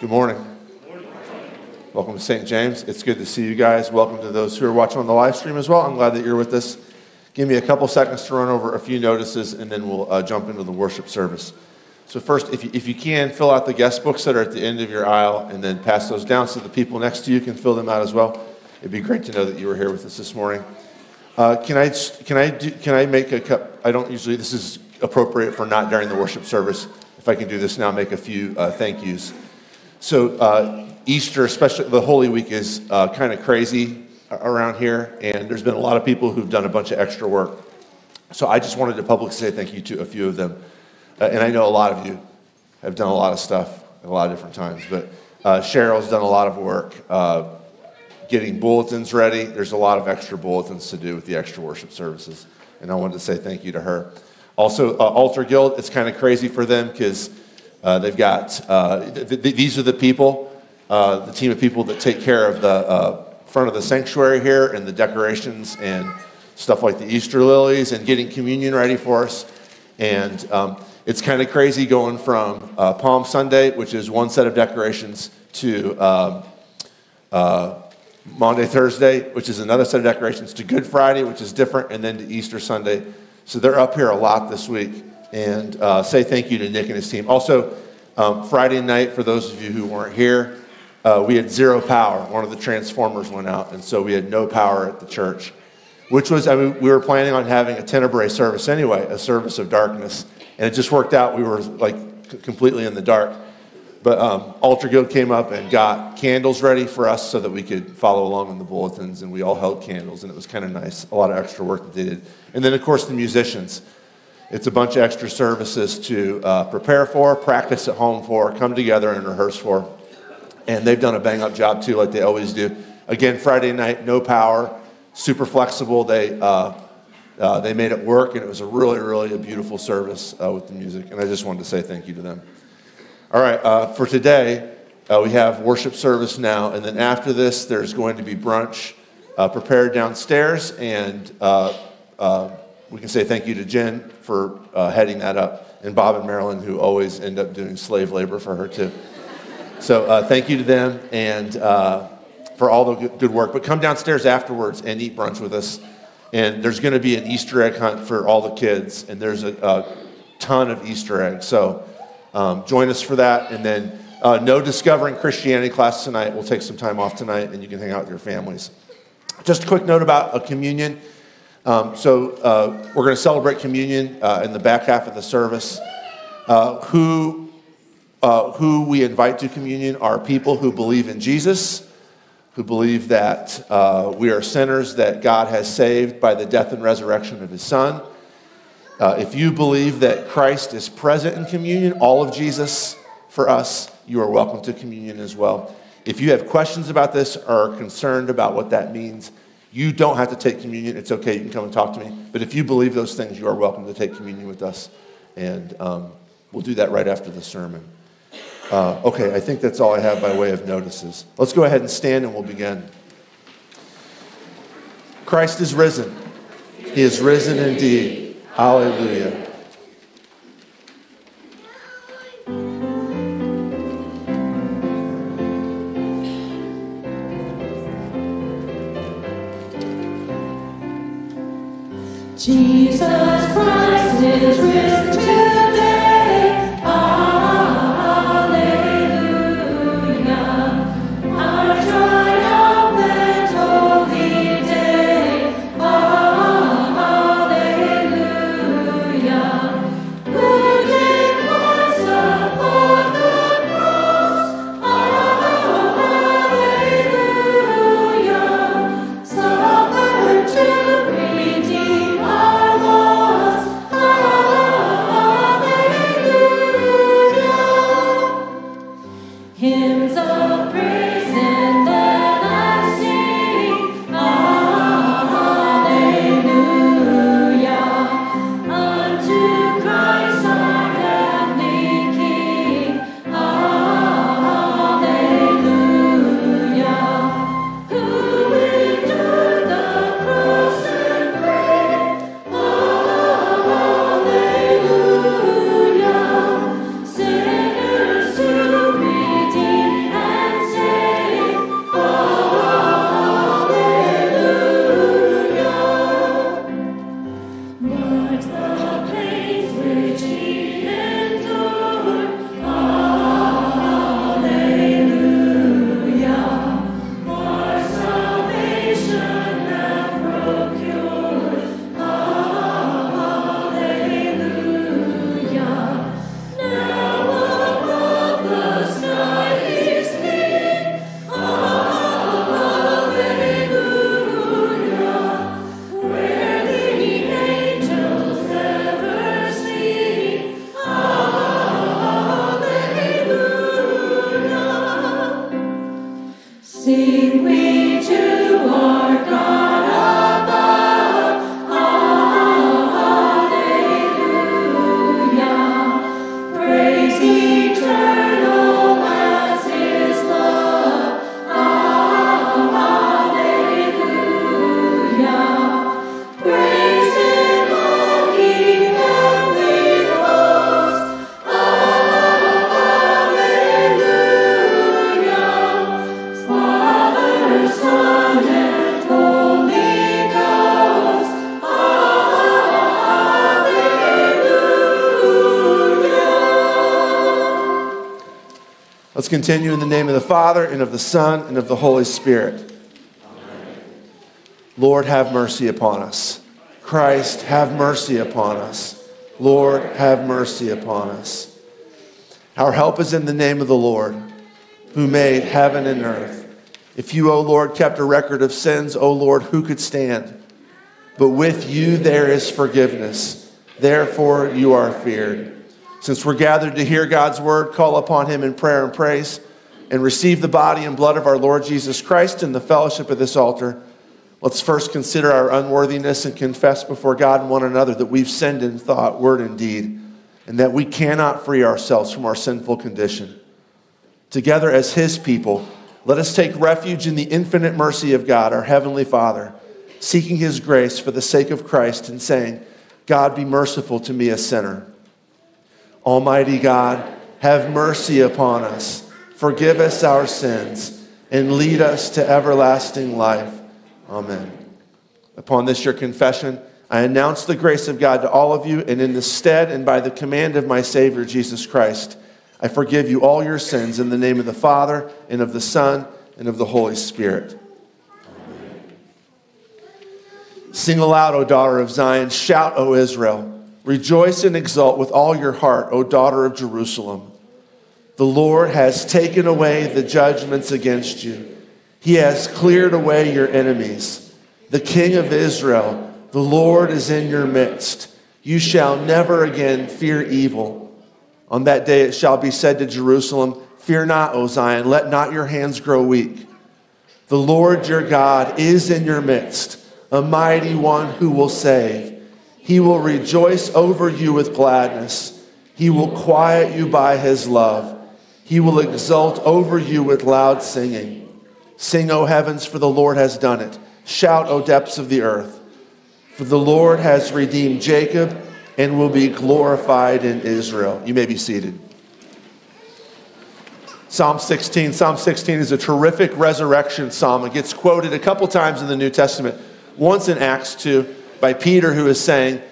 Good morning. Welcome to St. James. It's good to see you guys. Welcome to those who are watching on the live stream as well. I'm glad that you're with us. Give me a couple seconds to run over a few notices and then we'll uh, jump into the worship service. So, first, if you, if you can, fill out the guest books that are at the end of your aisle and then pass those down so the people next to you can fill them out as well. It'd be great to know that you were here with us this morning. Uh, can, I, can, I do, can I make a cup? I don't usually, this is appropriate for not during the worship service. If I can do this now, make a few uh, thank yous. So, uh, Easter, especially the Holy Week, is uh, kind of crazy around here, and there's been a lot of people who've done a bunch of extra work. So, I just wanted to publicly say thank you to a few of them. Uh, and I know a lot of you have done a lot of stuff at a lot of different times, but uh, Cheryl's done a lot of work uh, getting bulletins ready. There's a lot of extra bulletins to do with the extra worship services, and I wanted to say thank you to her. Also, uh, Altar Guild, it's kind of crazy for them because uh, they've got, uh, th- th- these are the people, the team of people that take care of the front of the sanctuary here and the decorations and stuff like the Easter lilies and getting communion ready for us. And um, it's kind of crazy going from uh, Palm Sunday, which is one set of decorations, to um, uh, Maundy, Thursday, which is another set of decorations, to Good Friday, which is different, and then to Easter Sunday. So they're up here a lot this week. And uh, say thank you to Nick and his team. Also, um, Friday night, for those of you who weren't here, uh, we had zero power. One of the transformers went out, and so we had no power at the church, which was, I mean, we were planning on having a Tenebrae service anyway, a service of darkness. And it just worked out. We were like completely in the dark. But um, Altar Guild came up and got candles ready for us so that we could follow along in the bulletins, and we all held candles, and it was kind of nice. A lot of extra work that they did. And then, of course, the musicians. It's a bunch of extra services to uh, prepare for, practice at home for, come together and rehearse for. And they've done a bang up job too, like they always do. Again, Friday night, no power, super flexible. They uh, uh, they made it work, and it was a really, really a beautiful service uh, with the music. And I just wanted to say thank you to them. All right, uh, for today, uh, we have worship service now, and then after this, there's going to be brunch prepared downstairs, and we can say thank you to Jen for heading that up, and Bob and Marilyn, who always end up doing slave labor for her too. So thank you to them and for all the good work. But come downstairs afterwards and eat brunch with us. And there's going to be an Easter egg hunt for all the kids, and there's a, a ton of Easter eggs. So um, join us for that. And then uh, no Discovering Christianity class tonight. We'll take some time off tonight, and you can hang out with your families. Just a quick note about a communion. Um, so uh, we're going to celebrate communion uh, in the back half of the service. Uh, who, uh, who we invite to communion are people who believe in Jesus who believe that uh, we are sinners that God has saved by the death and resurrection of his Son. Uh, if you believe that Christ is present in communion, all of Jesus for us, you are welcome to communion as well. If you have questions about this or are concerned about what that means, you don't have to take communion. It's okay. You can come and talk to me. But if you believe those things, you are welcome to take communion with us. And um, we'll do that right after the sermon. Uh, okay, I think that's all I have by way of notices. Let's go ahead and stand and we'll begin. Christ is risen. He is risen indeed. Hallelujah. Jesus Christ is risen. Continue in the name of the Father, and of the Son, and of the Holy Spirit. Lord, have mercy upon us. Christ, have mercy upon us. Lord, have mercy upon us. Our help is in the name of the Lord, who made heaven and earth. If you, O Lord, kept a record of sins, O Lord, who could stand? But with you there is forgiveness. Therefore you are feared. Since we're gathered to hear God's word, call upon him in prayer and praise, and receive the body and blood of our Lord Jesus Christ in the fellowship of this altar. Let's first consider our unworthiness and confess before God and one another that we've sinned in thought, word, and deed, and that we cannot free ourselves from our sinful condition. Together as His people, let us take refuge in the infinite mercy of God, our Heavenly Father, seeking His grace for the sake of Christ and saying, God, be merciful to me, a sinner. Almighty God, have mercy upon us, forgive us our sins, and lead us to everlasting life. Amen. Upon this, your confession, I announce the grace of God to all of you, and in the stead and by the command of my Savior, Jesus Christ, I forgive you all your sins in the name of the Father, and of the Son, and of the Holy Spirit. Amen. Sing aloud, O daughter of Zion. Shout, O Israel. Rejoice and exult with all your heart, O daughter of Jerusalem. The Lord has taken away the judgments against you. He has cleared away your enemies. The King of Israel, the Lord is in your midst. You shall never again fear evil. On that day it shall be said to Jerusalem, Fear not, O Zion, let not your hands grow weak. The Lord your God is in your midst, a mighty one who will save. He will rejoice over you with gladness. He will quiet you by his love. He will exult over you with loud singing. Sing, O heavens, for the Lord has done it. Shout, O depths of the earth. For the Lord has redeemed Jacob and will be glorified in Israel. You may be seated. Psalm 16. Psalm 16 is a terrific resurrection psalm. It gets quoted a couple times in the New Testament. Once in Acts 2 by Peter, who is saying,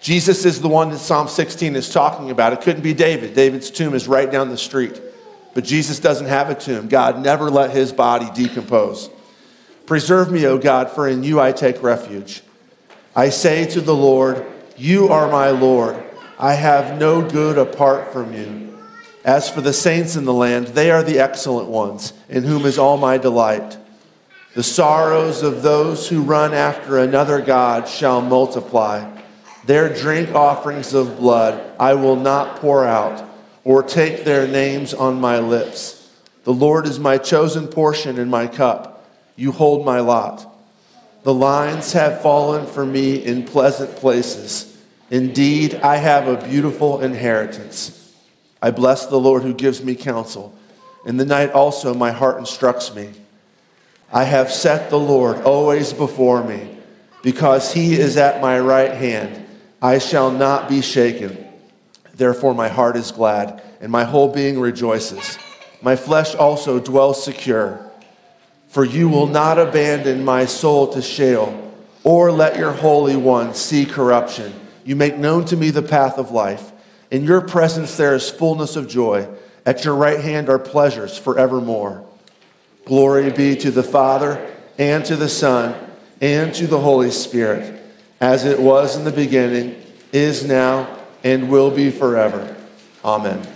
Jesus is the one that Psalm 16 is talking about. It couldn't be David. David's tomb is right down the street. But Jesus doesn't have a tomb. God never let his body decompose. Preserve me, O God, for in you I take refuge. I say to the Lord, You are my Lord. I have no good apart from you. As for the saints in the land, they are the excellent ones, in whom is all my delight. The sorrows of those who run after another God shall multiply. Their drink offerings of blood I will not pour out or take their names on my lips. The Lord is my chosen portion and my cup. You hold my lot. The lines have fallen for me in pleasant places. Indeed, I have a beautiful inheritance. I bless the Lord who gives me counsel. In the night also my heart instructs me. I have set the Lord always before me. Because he is at my right hand, I shall not be shaken. Therefore, my heart is glad, and my whole being rejoices. My flesh also dwells secure. For you will not abandon my soul to Sheol, or let your Holy One see corruption. You make known to me the path of life. In your presence there is fullness of joy. At your right hand are pleasures forevermore. Glory be to the Father, and to the Son, and to the Holy Spirit, as it was in the beginning, is now, and will be forever. Amen.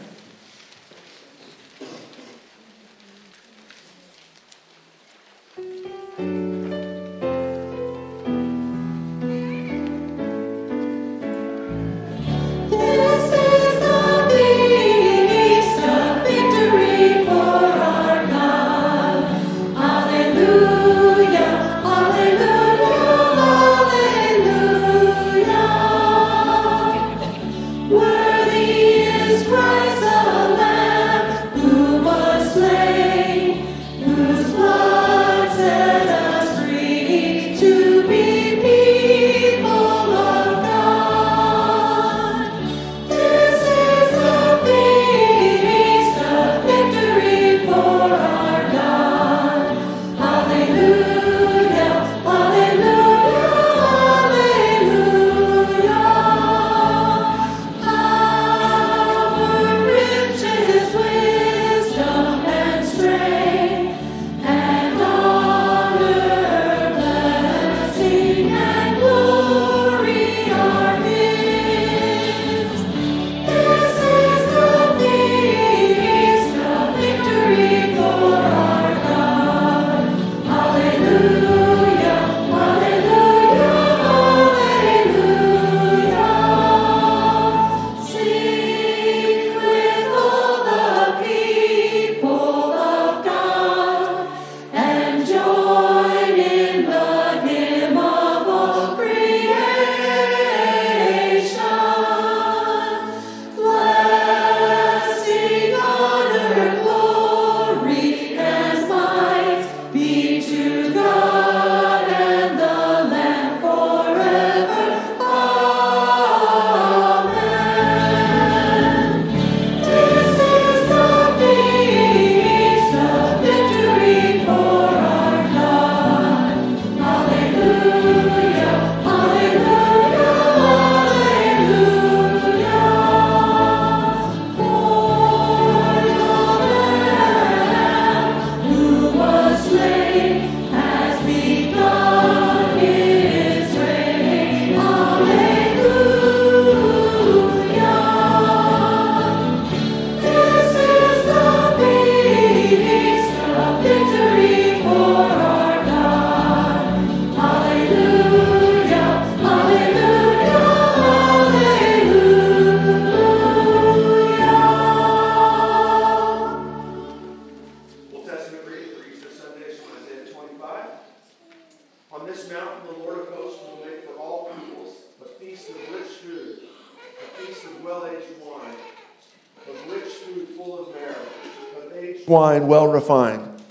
Wine well refined.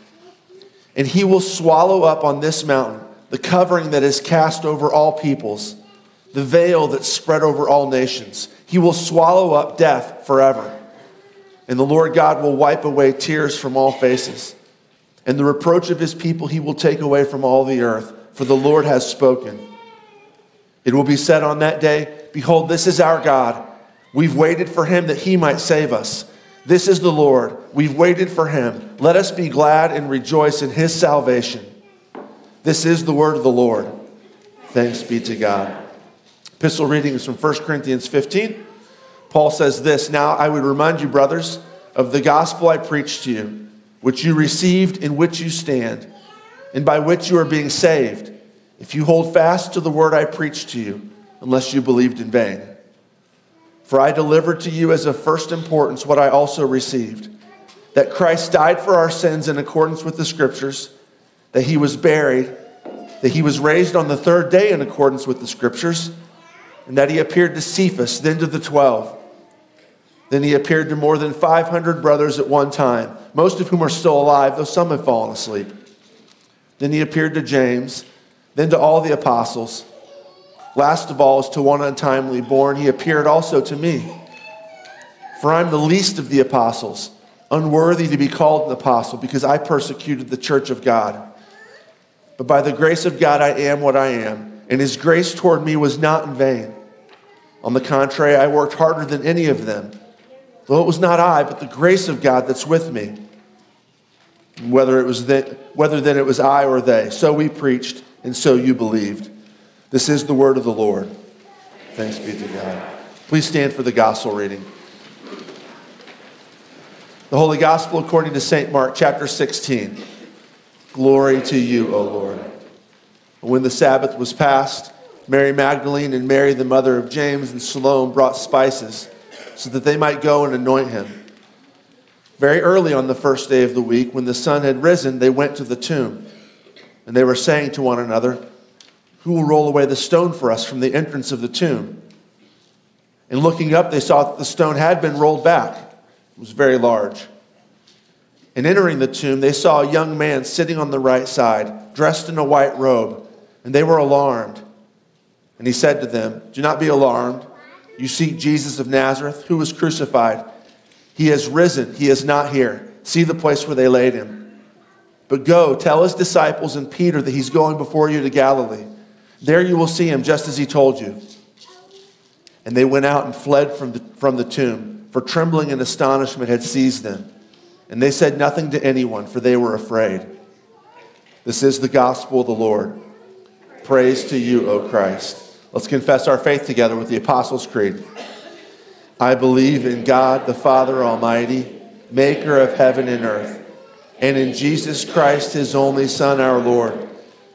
And he will swallow up on this mountain the covering that is cast over all peoples, the veil that's spread over all nations. He will swallow up death forever. And the Lord God will wipe away tears from all faces. And the reproach of his people he will take away from all the earth, for the Lord has spoken. It will be said on that day, Behold, this is our God. We've waited for him that he might save us. This is the Lord. We've waited for him. Let us be glad and rejoice in his salvation. This is the word of the Lord. Thanks be to God. Epistle reading is from 1 Corinthians 15. Paul says this Now I would remind you, brothers, of the gospel I preached to you, which you received, in which you stand, and by which you are being saved, if you hold fast to the word I preached to you, unless you believed in vain. For I delivered to you as of first importance what I also received that Christ died for our sins in accordance with the scriptures, that he was buried, that he was raised on the third day in accordance with the scriptures, and that he appeared to Cephas, then to the twelve. Then he appeared to more than 500 brothers at one time, most of whom are still alive, though some have fallen asleep. Then he appeared to James, then to all the apostles. Last of all, as to one untimely born, he appeared also to me. For I'm the least of the apostles, unworthy to be called an apostle, because I persecuted the church of God. But by the grace of God, I am what I am, and his grace toward me was not in vain. On the contrary, I worked harder than any of them, though it was not I, but the grace of God that's with me. Whether, it was that, whether then it was I or they. So we preached, and so you believed. This is the word of the Lord. Thanks be to God. Please stand for the gospel reading. The Holy Gospel according to St. Mark, chapter 16. Glory to you, O Lord. When the Sabbath was past, Mary Magdalene and Mary, the mother of James and Salome, brought spices so that they might go and anoint him. Very early on the first day of the week, when the sun had risen, they went to the tomb. And they were saying to one another, who will roll away the stone for us from the entrance of the tomb? And looking up, they saw that the stone had been rolled back. It was very large. And entering the tomb, they saw a young man sitting on the right side, dressed in a white robe, and they were alarmed. And he said to them, Do not be alarmed. You seek Jesus of Nazareth, who was crucified. He has risen, he is not here. See the place where they laid him. But go, tell his disciples and Peter that he's going before you to Galilee. There you will see him just as he told you. And they went out and fled from the, from the tomb, for trembling and astonishment had seized them. And they said nothing to anyone, for they were afraid. This is the gospel of the Lord. Praise to you, O Christ. Let's confess our faith together with the Apostles' Creed. I believe in God, the Father Almighty, maker of heaven and earth, and in Jesus Christ, his only Son, our Lord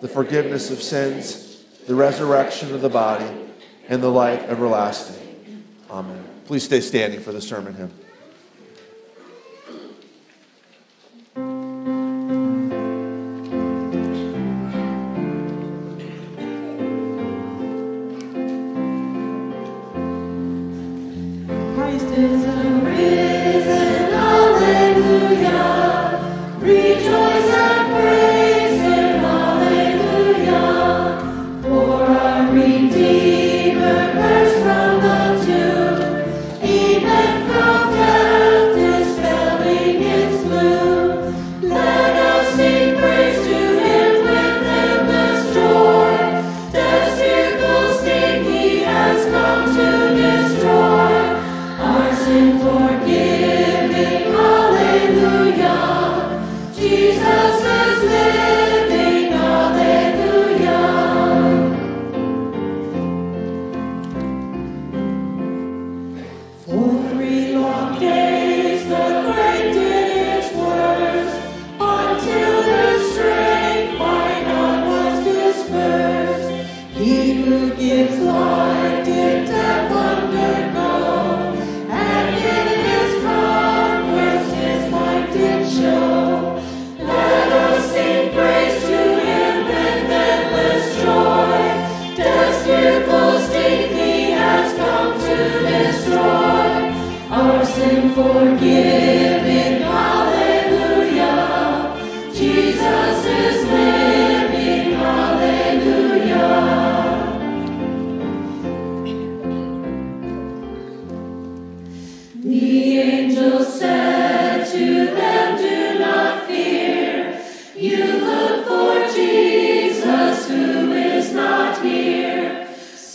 the forgiveness of sins, the resurrection of the body, and the life everlasting. Amen. Please stay standing for the sermon hymn.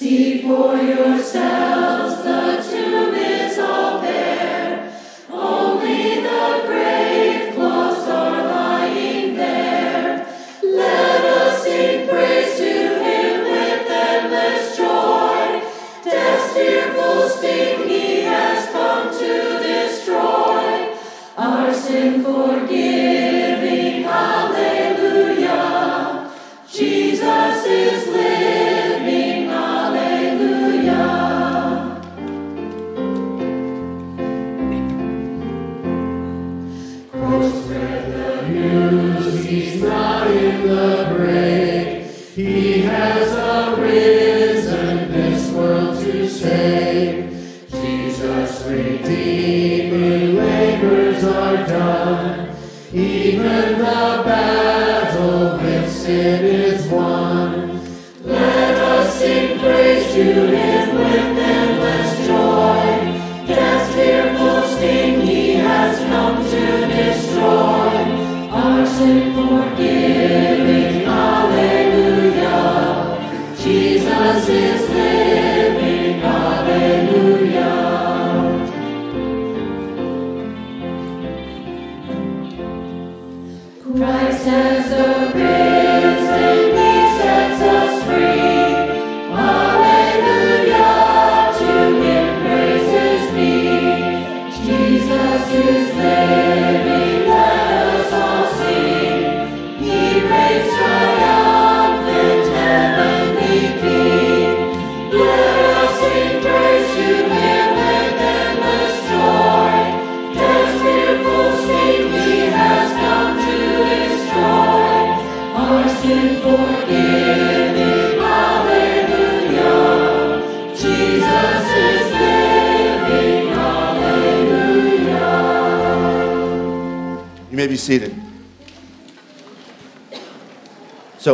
See for yourselves the tomb is all bare, only the grave clothes are lying there. Let us sing praise to him with endless joy. Death's fearful sting he has come to destroy. Our sin forgive.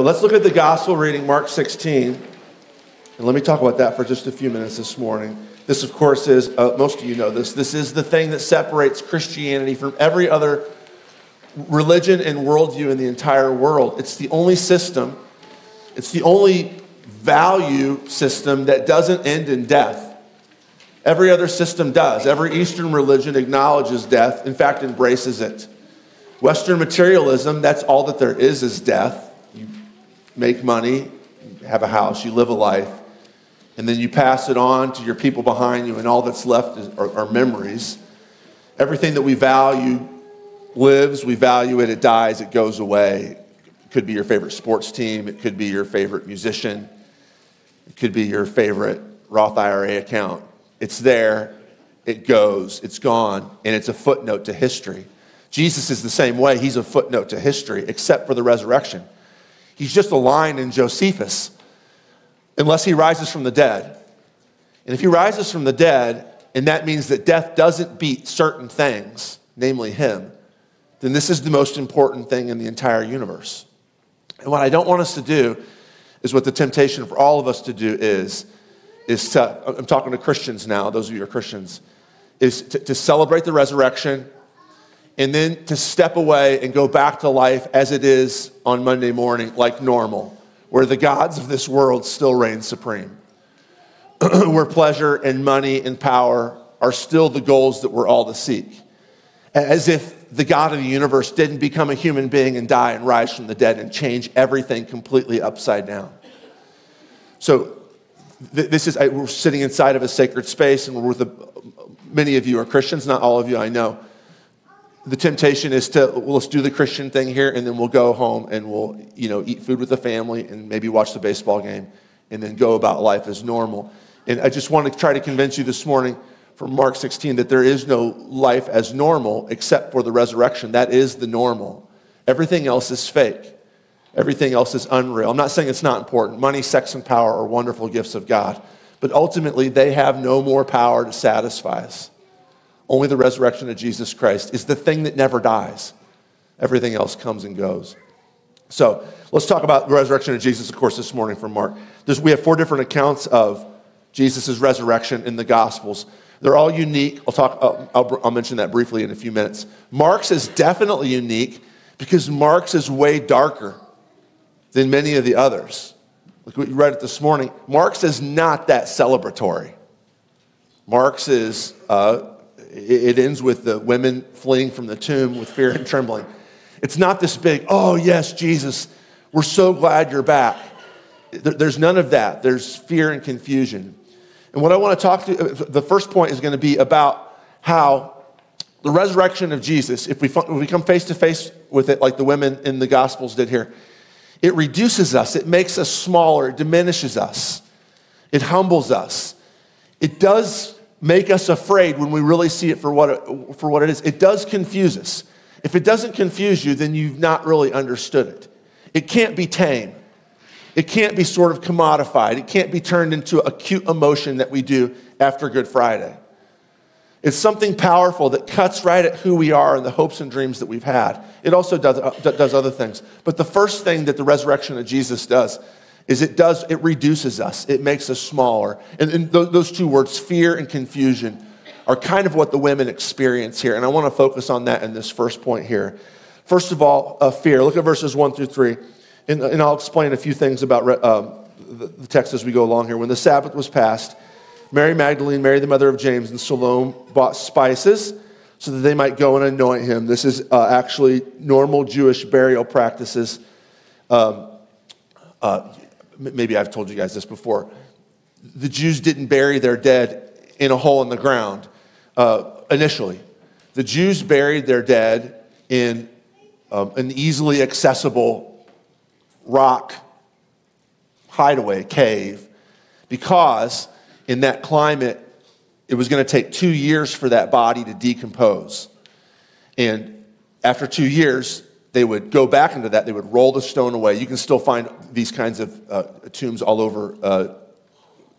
So let's look at the gospel reading, Mark 16. And let me talk about that for just a few minutes this morning. This, of course, is, uh, most of you know this, this is the thing that separates Christianity from every other religion and worldview in the entire world. It's the only system, it's the only value system that doesn't end in death. Every other system does. Every Eastern religion acknowledges death, in fact, embraces it. Western materialism, that's all that there is, is death. Make money, have a house, you live a life, and then you pass it on to your people behind you, and all that's left is, are, are memories. Everything that we value lives, we value it, it dies, it goes away. It could be your favorite sports team, it could be your favorite musician, it could be your favorite Roth IRA account. It's there, it goes, it's gone, and it's a footnote to history. Jesus is the same way. He's a footnote to history, except for the resurrection. He's just a line in Josephus, unless he rises from the dead. And if he rises from the dead, and that means that death doesn't beat certain things, namely him, then this is the most important thing in the entire universe. And what I don't want us to do is what the temptation for all of us to do is, is to, I'm talking to Christians now, those of you who are Christians, is to, to celebrate the resurrection and then to step away and go back to life as it is on Monday morning, like normal, where the gods of this world still reign supreme, where pleasure and money and power are still the goals that we're all to seek. As if the God of the universe didn't become a human being and die and rise from the dead and change everything completely upside down. So, this is, we're sitting inside of a sacred space, and we're with a, many of you are Christians, not all of you I know. The temptation is to, well, let's do the Christian thing here, and then we'll go home and we'll, you know, eat food with the family and maybe watch the baseball game, and then go about life as normal. And I just want to try to convince you this morning from Mark 16 that there is no life as normal except for the resurrection. That is the normal. Everything else is fake. Everything else is unreal. I'm not saying it's not important. Money, sex, and power are wonderful gifts of God, but ultimately they have no more power to satisfy us. Only the resurrection of Jesus Christ is the thing that never dies. Everything else comes and goes. So let's talk about the resurrection of Jesus, of course, this morning from Mark. There's, we have four different accounts of Jesus' resurrection in the Gospels. They're all unique. I'll, talk, I'll, I'll, I'll mention that briefly in a few minutes. Mark's is definitely unique because Mark's is way darker than many of the others. Look what you read it this morning. Mark's is not that celebratory. Mark's is, uh, it, ends with the women fleeing from the tomb with fear and trembling. It's not this big, oh, yes, Jesus, we're so glad you're back. There's none of that. There's fear and confusion. And what I want to talk to, the first point is going to be about how The resurrection of Jesus, if we, if we come face to face with it like the women in the Gospels did here, it reduces us, it makes us smaller, it diminishes us, it humbles us. It does make us afraid when we really see it for what it, for what it is. It does confuse us. If it doesn't confuse you, then you've not really understood it. It can't be tame. It can't be sort of commodified. It can't be turned into acute emotion that we do after Good Friday. It's something powerful that cuts right at who we are and the hopes and dreams that we've had. It also does, uh, does other things. But the first thing that the resurrection of Jesus does is it does, it reduces us. It makes us smaller. And, and th- those two words, fear and confusion, are kind of what the women experience here. And I want to focus on that in this first point here. First of all, uh, fear. Look at verses one through three. And, and I'll explain a few things about uh, the, text as we go along here. When the Sabbath was passed, Mary Magdalene, Mary the mother of James, and Salome bought spices so that they might go and anoint him. This is uh, actually normal Jewish burial practices. Um, uh, maybe I've told you guys this before. The Jews didn't bury their dead in a hole in the ground uh, initially. The Jews buried their dead in um, an easily accessible rock hideaway cave because in that climate, it was going to take two years for that body to decompose. And after two years, they would go back into that. They would roll the stone away. You can still find these kinds of uh, tombs all over uh,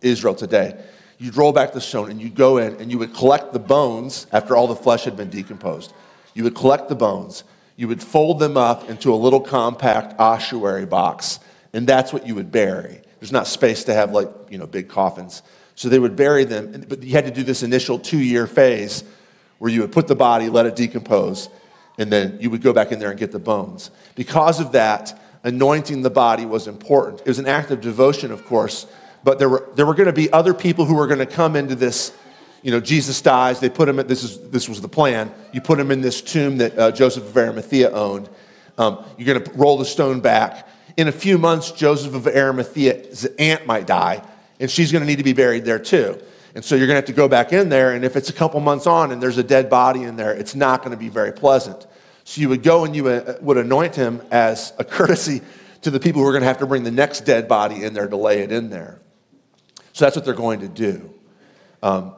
Israel today. You'd roll back the stone and you'd go in and you would collect the bones after all the flesh had been decomposed. You would collect the bones. You would fold them up into a little compact ossuary box, and that's what you would bury. There's not space to have like, you know, big coffins. So they would bury them, but you had to do this initial two year phase where you would put the body, let it decompose, and then you would go back in there and get the bones. Because of that, anointing the body was important. It was an act of devotion, of course, but there were, there were going to be other people who were going to come into this. You know, Jesus dies, they put him in, this, is, this was the plan. You put him in this tomb that uh, Joseph of Arimathea owned. Um, you're going to roll the stone back. In a few months, Joseph of Arimathea's aunt might die and she's going to need to be buried there too. And so you're going to have to go back in there, and if it's a couple months on and there's a dead body in there, it's not going to be very pleasant. So you would go and you would anoint him as a courtesy to the people who are going to have to bring the next dead body in there to lay it in there. So that's what they're going to do. Um,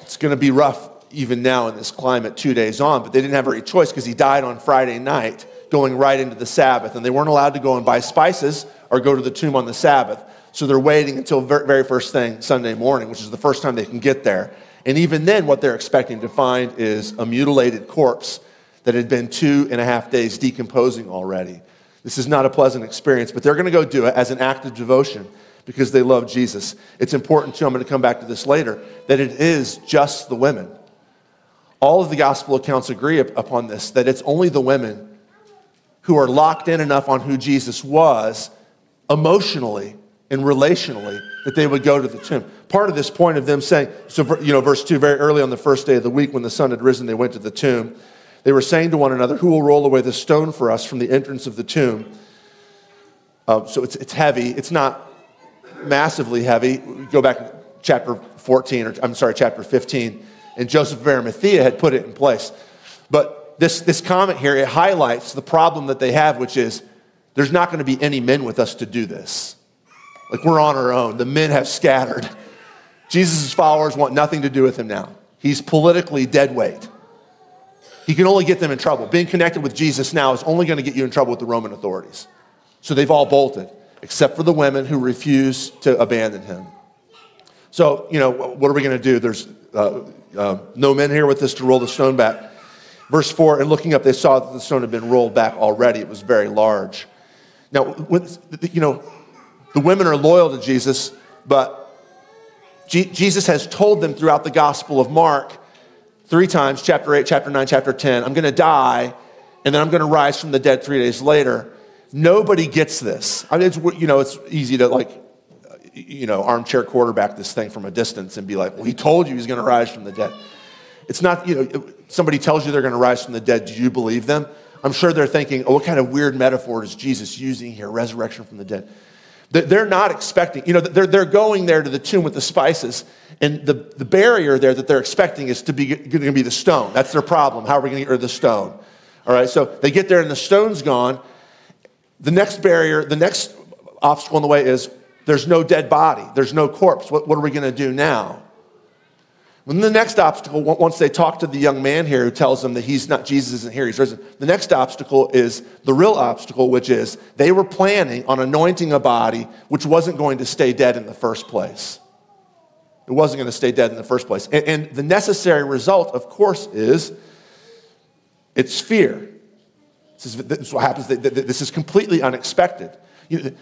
it's going to be rough even now in this climate two days on, but they didn't have any choice because he died on Friday night going right into the Sabbath, and they weren't allowed to go and buy spices or go to the tomb on the Sabbath. So they're waiting until very first thing Sunday morning, which is the first time they can get there. And even then, what they're expecting to find is a mutilated corpse that had been two and a half days decomposing already. This is not a pleasant experience, but they're going to go do it as an act of devotion because they love Jesus. It's important, too, I'm going to come back to this later, that it is just the women. All of the gospel accounts agree upon this, that it's only the women who are locked in enough on who Jesus was emotionally and relationally that they would go to the tomb. Part of this point of them saying, so, you know, verse 2, very early on the first day of the week when the sun had risen, they went to the tomb. They were saying to one another, Who will roll away the stone for us from the entrance of the tomb? Uh, so it's, it's heavy. It's not massively heavy. Go back to chapter 14, or I'm sorry, chapter 15, and Joseph of Arimathea had put it in place. But this, this comment here, it highlights the problem that they have, which is there's not going to be any men with us to do this. Like we're on our own. The men have scattered. Jesus' followers want nothing to do with him now. He's politically dead weight. He can only get them in trouble. Being connected with Jesus now is only going to get you in trouble with the Roman authorities. So they've all bolted, except for the women who refuse to abandon him. So, you know, what are we going to do? There's uh, uh, no men here with us to roll the stone back. Verse 4 And looking up, they saw that the stone had been rolled back already. It was very large. Now, you know, the women are loyal to Jesus, but Jesus has told them throughout the Gospel of Mark three times chapter 8, chapter 9, chapter 10 I'm going to die, and then I'm going to rise from the dead three days later. Nobody gets this. I mean, it's, you know, it's easy to like, you know, armchair quarterback this thing from a distance and be like, well, he told you he's going to rise from the dead. It's not, you know, somebody tells you they're going to rise from the dead. Do you believe them? I'm sure they're thinking, oh, what kind of weird metaphor is Jesus using here? Resurrection from the dead. They're not expecting, you know, they're, they're going there to the tomb with the spices, and the, the barrier there that they're expecting is to be going to be the stone. That's their problem. How are we going to get rid of the stone? All right, so they get there and the stone's gone. The next barrier, the next obstacle in the way is there's no dead body, there's no corpse. What, what are we going to do now? When the next obstacle, once they talk to the young man here who tells them that he's not, Jesus isn't here, he's risen, the next obstacle is the real obstacle, which is they were planning on anointing a body which wasn't going to stay dead in the first place. It wasn't going to stay dead in the first place. And, and the necessary result, of course, is it's fear. This is, this is what happens. This is completely unexpected. You,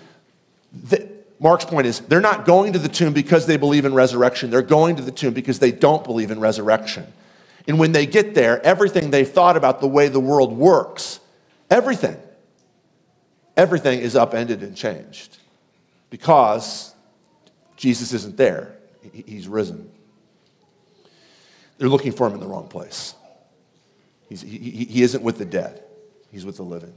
the, Mark's point is they're not going to the tomb because they believe in resurrection. They're going to the tomb because they don't believe in resurrection. And when they get there, everything they've thought about the way the world works, everything, everything is upended and changed because Jesus isn't there. He's risen. They're looking for him in the wrong place. He, he, he isn't with the dead, he's with the living.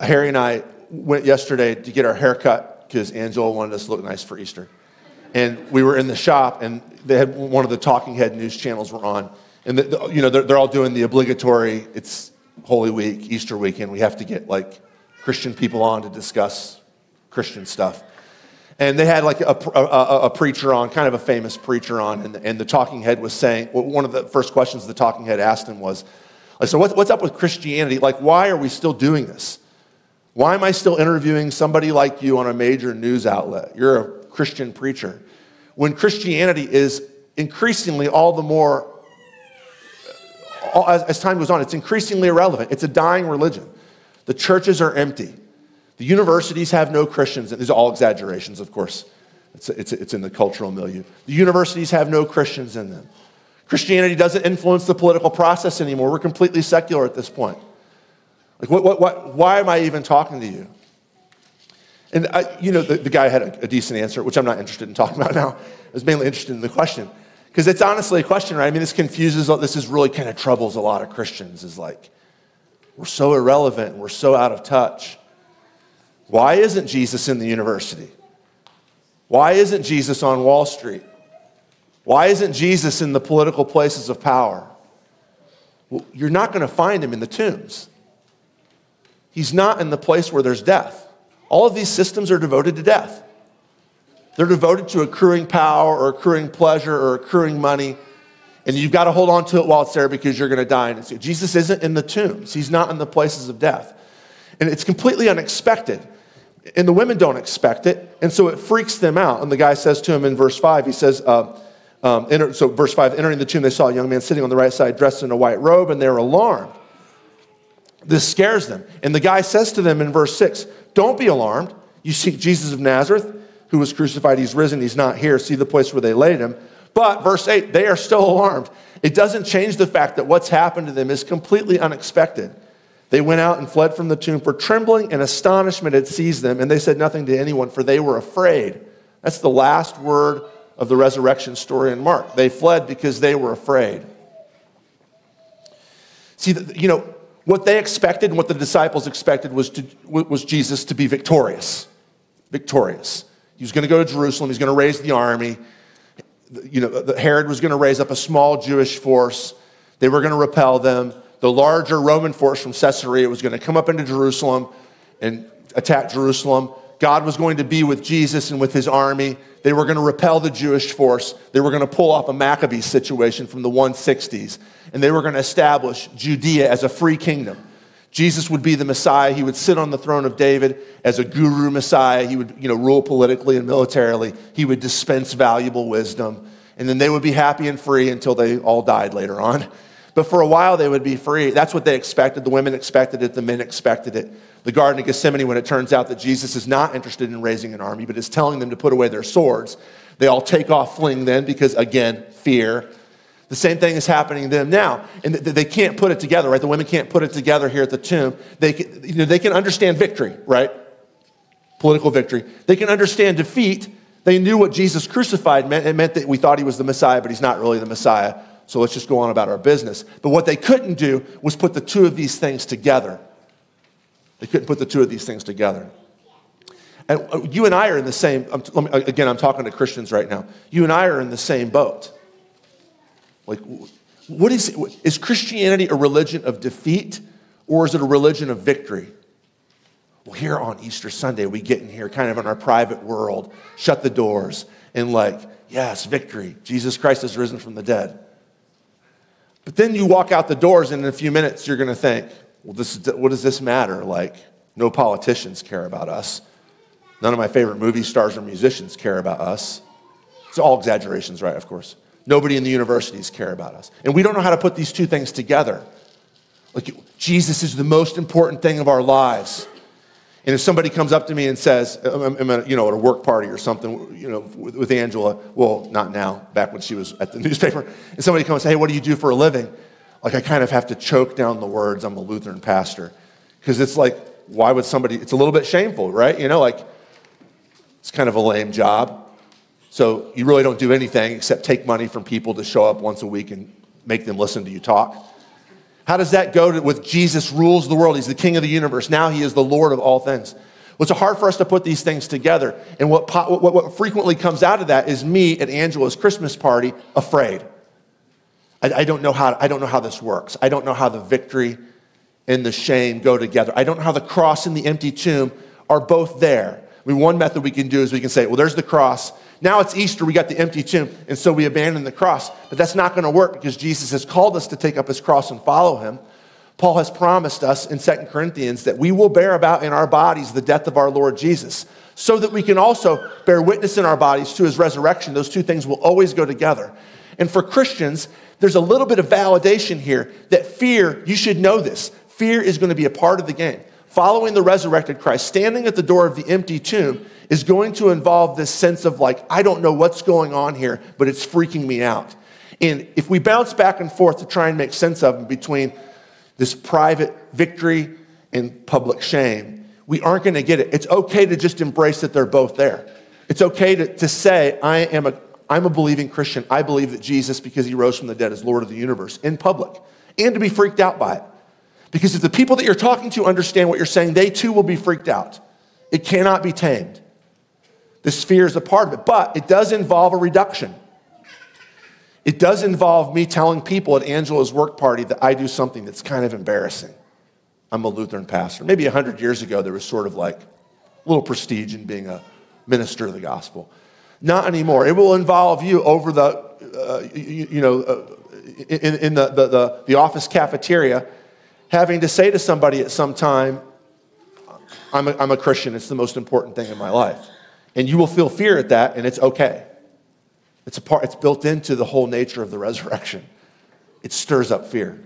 Harry and I went yesterday to get our hair cut because Angela wanted us to look nice for Easter. And we were in the shop, and they had one of the talking head news channels were on. And, the, you know, they're, they're all doing the obligatory, it's Holy Week, Easter weekend. We have to get like Christian people on to discuss Christian stuff. And they had like a, a, a, preacher on, kind of a famous preacher on, and, and the talking head was saying, well, one of the first questions the talking head asked him was, I said, what's up with Christianity? Like, why are we still doing this? Why am I still interviewing somebody like you on a major news outlet? You're a Christian preacher. When Christianity is increasingly all the more, as, as time goes on, it's increasingly irrelevant. It's a dying religion. The churches are empty. The universities have no Christians. These are all exaggerations, of course. It's, it's, it's in the cultural milieu. The universities have no Christians in them. Christianity doesn't influence the political process anymore. We're completely secular at this point. Like, what, what, what, why am I even talking to you? And, I, you know, the, the guy had a, a, decent answer, which I'm not interested in talking about now. I was mainly interested in the question. Because it's honestly a question, right? I mean, this confuses, this is really kind of troubles a lot of Christians, is like, we're so irrelevant, we're so out of touch. Why isn't Jesus in the university? Why isn't Jesus on Wall Street? Why isn't Jesus in the political places of power? Well, you're not going to find him in the tombs. He's not in the place where there's death. All of these systems are devoted to death. They're devoted to accruing power or accruing pleasure or accruing money. And you've got to hold on to it while it's there because you're going to die. And Jesus isn't in the tombs, he's not in the places of death. And it's completely unexpected. And the women don't expect it. And so it freaks them out. And the guy says to him in verse 5, he says, uh, um, enter, so verse 5, entering the tomb, they saw a young man sitting on the right side dressed in a white robe, and they're alarmed. This scares them. And the guy says to them in verse 6 Don't be alarmed. You seek Jesus of Nazareth, who was crucified. He's risen. He's not here. See the place where they laid him. But, verse 8, they are still alarmed. It doesn't change the fact that what's happened to them is completely unexpected. They went out and fled from the tomb, for trembling and astonishment had seized them, and they said nothing to anyone, for they were afraid. That's the last word of the resurrection story in Mark. They fled because they were afraid. See, you know, what they expected and what the disciples expected was, to, was Jesus to be victorious. Victorious. He was going to go to Jerusalem, he's going to raise the army. You know, Herod was going to raise up a small Jewish force. They were going to repel them. The larger Roman force from Caesarea was going to come up into Jerusalem and attack Jerusalem. God was going to be with Jesus and with his army. They were going to repel the Jewish force. They were going to pull off a Maccabee situation from the 160s. And they were going to establish Judea as a free kingdom. Jesus would be the Messiah. He would sit on the throne of David as a guru Messiah. He would you know, rule politically and militarily. He would dispense valuable wisdom. And then they would be happy and free until they all died later on. But for a while, they would be free. That's what they expected. The women expected it, the men expected it the Garden of Gethsemane when it turns out that Jesus is not interested in raising an army, but is telling them to put away their swords. They all take off fleeing then because, again, fear. The same thing is happening to them now. And they can't put it together, right? The women can't put it together here at the tomb. They can, you know, they can understand victory, right? Political victory. They can understand defeat. They knew what Jesus crucified meant. It meant that we thought he was the Messiah, but he's not really the Messiah. So let's just go on about our business. But what they couldn't do was put the two of these things together. They couldn't put the two of these things together. And uh, you and I are in the same, again, I'm talking to Christians right now. You and I are in the same boat. Like, what is, is Christianity a religion of defeat or is it a religion of victory? Well, here on Easter Sunday, we get in here kind of in our private world, shut the doors, and like, yes, victory. Jesus Christ has risen from the dead. But then you walk out the doors, and in a few minutes, you're going to think, well, this what does this matter? Like, no politicians care about us. None of my favorite movie stars or musicians care about us. It's all exaggerations, right? Of course. Nobody in the universities care about us. And we don't know how to put these two things together. Like, Jesus is the most important thing of our lives. And if somebody comes up to me and says, I'm, at, you know, at a work party or something, you know, with, with Angela, well, not now, back when she was at the newspaper, and somebody comes hey, what do you do for a living? Like, I kind of have to choke down the words, I'm a Lutheran pastor. Because it's like, why would somebody, it's a little bit shameful, right? You know, like, it's kind of a lame job. So you really don't do anything except take money from people to show up once a week and make them listen to you talk. How does that go to, with Jesus rules the world? He's the king of the universe. Now he is the Lord of all things. Well, it's hard for us to put these things together. And what, what, what frequently comes out of that is me at Angela's Christmas party afraid. I, I, don't know how, I don't know how this works. I don't know how the victory and the shame go together. I don't know how the cross and the empty tomb are both there. I mean, one method we can do is we can say, well, there's the cross. Now it's Easter, we got the empty tomb, and so we abandon the cross. But that's not going to work because Jesus has called us to take up his cross and follow him. Paul has promised us in 2 Corinthians that we will bear about in our bodies the death of our Lord Jesus, so that we can also bear witness in our bodies to his resurrection. Those two things will always go together. And for Christians, there's a little bit of validation here that fear, you should know this, fear is going to be a part of the game following the resurrected Christ, standing at the door of the empty tomb, is going to involve this sense of like, I don't know what's going on here, but it's freaking me out. And if we bounce back and forth to try and make sense of them between this private victory and public shame, we aren't going to get it. It's okay to just embrace that they're both there. It's okay to, to say, I am a, I'm a believing Christian. I believe that Jesus, because he rose from the dead, is Lord of the universe in public, and to be freaked out by it. Because if the people that you're talking to understand what you're saying, they too will be freaked out. It cannot be tamed. This fear is a part of it, but it does involve a reduction. It does involve me telling people at Angela's work party that I do something that's kind of embarrassing. I'm a Lutheran pastor. Maybe 100 years ago, there was sort of like a little prestige in being a minister of the gospel. Not anymore. It will involve you over the, uh, you, you, know, uh, in, in the, the, the, the office cafeteria having to say to somebody at some time, I'm a, I'm a Christian, it's the most important thing in my life. And you will feel fear at that, and it's okay. It's, a part, it's built into the whole nature of the resurrection. It stirs up fear.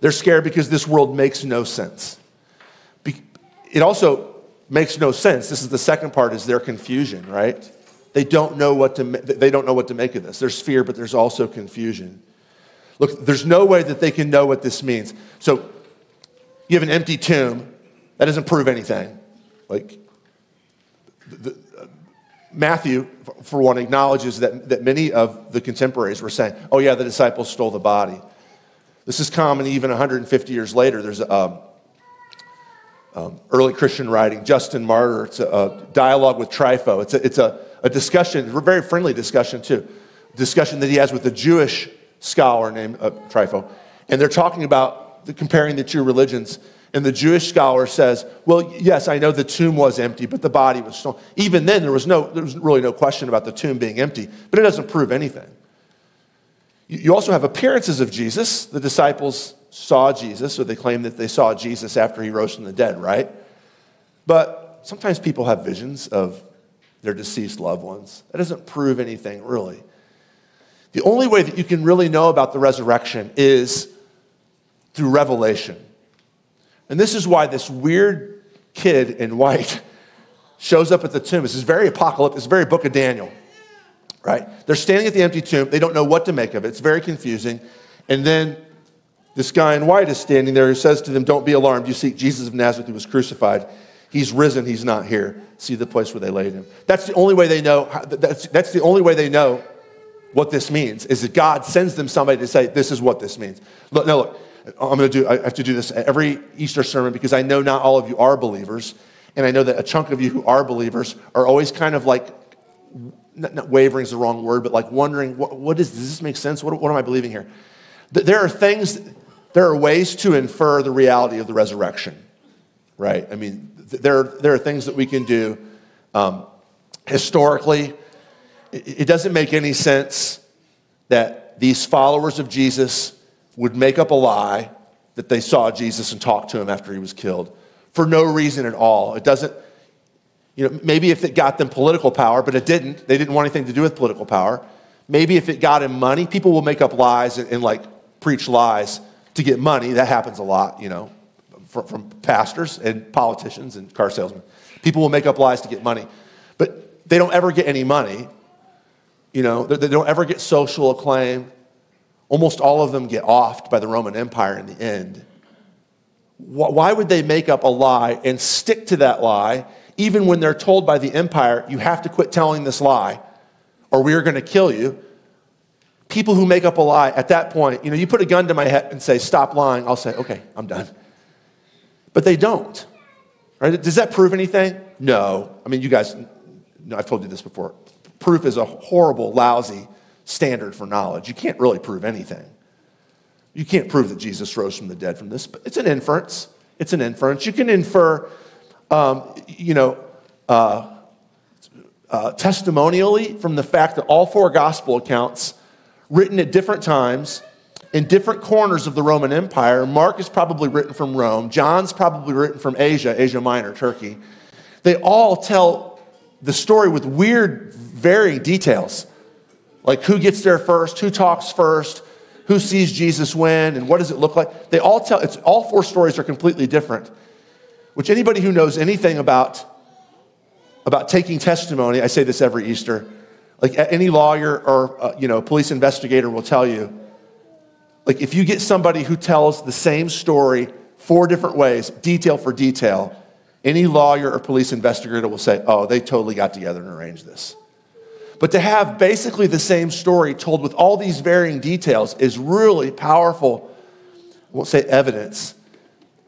They're scared because this world makes no sense. It also makes no sense. This is the second part is their confusion, right? They don't know what to, they don't know what to make of this. There's fear, but there's also confusion. Look, there's no way that they can know what this means. So you have an empty tomb. That doesn't prove anything. Like, the, uh, Matthew, for one, acknowledges that, that many of the contemporaries were saying, oh, yeah, the disciples stole the body. This is common even 150 years later. There's a, um, um, early Christian writing, Justin Martyr. It's a, a dialogue with Trypho. It's a, it's a, a discussion, a very friendly discussion, too. Discussion that he has with the Jewish scholar named uh, Trypho, and they're talking about the, comparing the two religions. And the Jewish scholar says, Well, yes, I know the tomb was empty, but the body was stolen. Even then, there was, no, there was really no question about the tomb being empty, but it doesn't prove anything. You also have appearances of Jesus. The disciples saw Jesus, or they claim that they saw Jesus after he rose from the dead, right? But sometimes people have visions of their deceased loved ones. That doesn't prove anything, really. The only way that you can really know about the resurrection is through revelation. And this is why this weird kid in white shows up at the tomb. This is very apocalyptic, it's very book of Daniel, right? They're standing at the empty tomb. They don't know what to make of it. It's very confusing. And then this guy in white is standing there who says to them, Don't be alarmed. You see Jesus of Nazareth who was crucified. He's risen, he's not here. See the place where they laid him. That's the only way they know. That's, that's the only way they know what this means is that God sends them somebody to say, This is what this means. Look, now, look, I'm going to do, I have to do this every Easter sermon because I know not all of you are believers. And I know that a chunk of you who are believers are always kind of like, not, not wavering is the wrong word, but like wondering, what, what is, does this make sense? What, what am I believing here? There are things, there are ways to infer the reality of the resurrection, right? I mean, there, there are things that we can do um, historically. It, doesn't make any sense that these followers of Jesus would make up a lie that they saw Jesus and talked to him after he was killed for no reason at all. It doesn't, you know, maybe if it got them political power, but it didn't. They didn't want anything to do with political power. Maybe if it got him money, people will make up lies and, and like preach lies to get money. That happens a lot, you know, from, from pastors and politicians and car salesmen. People will make up lies to get money, but they don't ever get any money. You know, they, don't ever get social acclaim. Almost all of them get offed by the Roman Empire in the end. Why would they make up a lie and stick to that lie, even when they're told by the empire, you have to quit telling this lie or we are going to kill you? People who make up a lie at that point, you know, you put a gun to my head and say, stop lying, I'll say, okay, I'm done. But they don't. Right? Does that prove anything? No. I mean, you guys, no, I've told you this before. Proof is a horrible, lousy standard for knowledge. You can't really prove anything. You can't prove that Jesus rose from the dead from this, but it's an inference. It's an inference. You can infer, um, you know, uh, uh, testimonially from the fact that all four gospel accounts, written at different times, in different corners of the Roman Empire. Mark is probably written from Rome. John's probably written from Asia, Asia Minor, Turkey. They all tell the story with weird, varying details. Like who gets there first, who talks first, who sees Jesus when, and what does it look like. They all tell, it's, all four stories are completely different. Which anybody who knows anything about, about taking testimony, I say this every Easter, like any lawyer or uh, you know police investigator will tell you, like if you get somebody who tells the same story four different ways, detail for detail, any lawyer or police investigator will say, oh, they totally got together and arranged this. But to have basically the same story told with all these varying details is really powerful, I won't say evidence,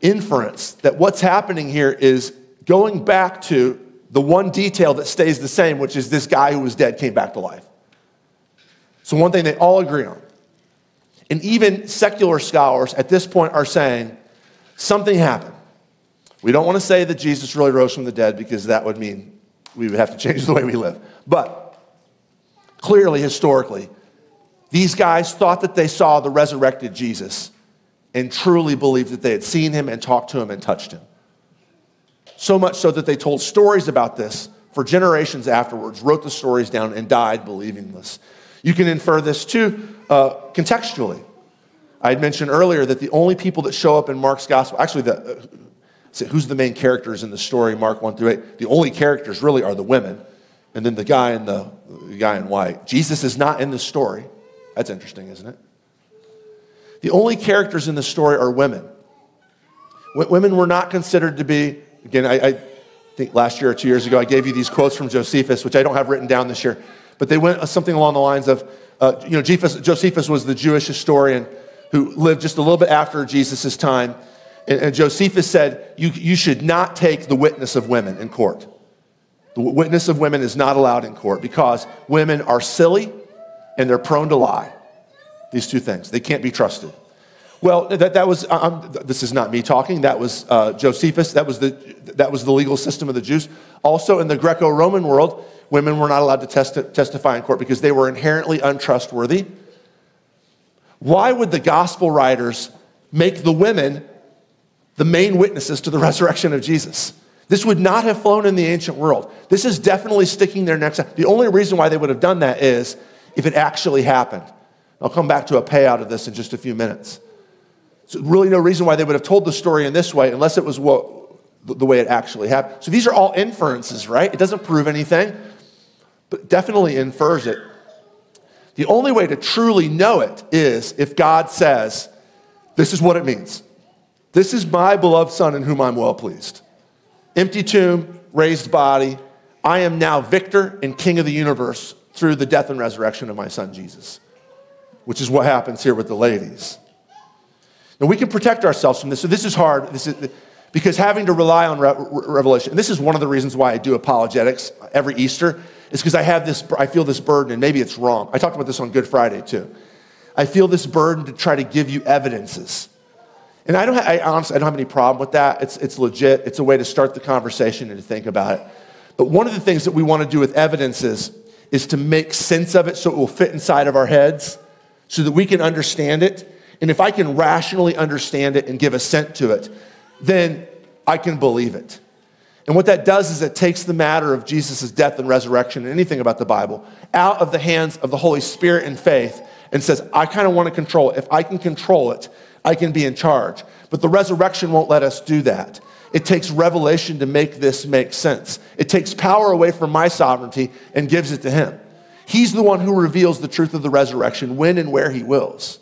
inference that what's happening here is going back to the one detail that stays the same, which is this guy who was dead came back to life. So, one thing they all agree on. And even secular scholars at this point are saying something happened. We don't want to say that Jesus really rose from the dead because that would mean we would have to change the way we live. But clearly, historically, these guys thought that they saw the resurrected Jesus and truly believed that they had seen him and talked to him and touched him. So much so that they told stories about this for generations afterwards, wrote the stories down, and died believing this. You can infer this too uh, contextually. I had mentioned earlier that the only people that show up in Mark's gospel, actually, the, uh, who's the main characters in the story, Mark 1 through 8? The only characters really are the women and then the guy in the, the guy in white. Jesus is not in the story. That's interesting, isn't it? The only characters in the story are women. W- women were not considered to be, again, I, I, think last year or two years ago, I gave you these quotes from Josephus, which I don't have written down this year, but they went something along the lines of, uh, you know, Josephus, Josephus was the Jewish historian who lived just a little bit after Jesus' time. And, and Josephus said, you, you should not take the witness of women in court. The witness of women is not allowed in court because women are silly and they're prone to lie. These two things. They can't be trusted. Well, that, that was, uh, um, this is not me talking, that was uh, Josephus, that was, the, that was the legal system of the Jews. Also, in the Greco Roman world, women were not allowed to testi- testify in court because they were inherently untrustworthy. Why would the gospel writers make the women the main witnesses to the resurrection of Jesus? This would not have flown in the ancient world. This is definitely sticking their necks out. The only reason why they would have done that is if it actually happened. I'll come back to a payout of this in just a few minutes. So, really, no reason why they would have told the story in this way unless it was what, the way it actually happened. So, these are all inferences, right? It doesn't prove anything, but definitely infers it. The only way to truly know it is if God says, This is what it means. This is my beloved Son in whom I'm well pleased empty tomb, raised body. I am now victor and king of the universe through the death and resurrection of my son Jesus, which is what happens here with the ladies. Now, we can protect ourselves from this. So, this is hard. This is, Because having to rely on re- revelation, and this is one of the reasons why I do apologetics every Easter, is because I have this, I feel this burden, and maybe it's wrong. I talked about this on Good Friday too. I feel this burden to try to give you evidences. And I don't, I honestly, I don't have any problem with that. It's, it's legit. It's a way to start the conversation and to think about it. But one of the things that we want to do with evidences is to make sense of it so it will fit inside of our heads so that we can understand it. And if I can rationally understand it and give assent to it, then I can believe it. And what that does is it takes the matter of Jesus' death and resurrection and anything about the Bible out of the hands of the Holy Spirit and faith and says, I kind of want to control it. If I can control it, I can be in charge. But the resurrection won't let us do that. It takes revelation to make this make sense. It takes power away from my sovereignty and gives it to Him. He's the one who reveals the truth of the resurrection when and where He wills.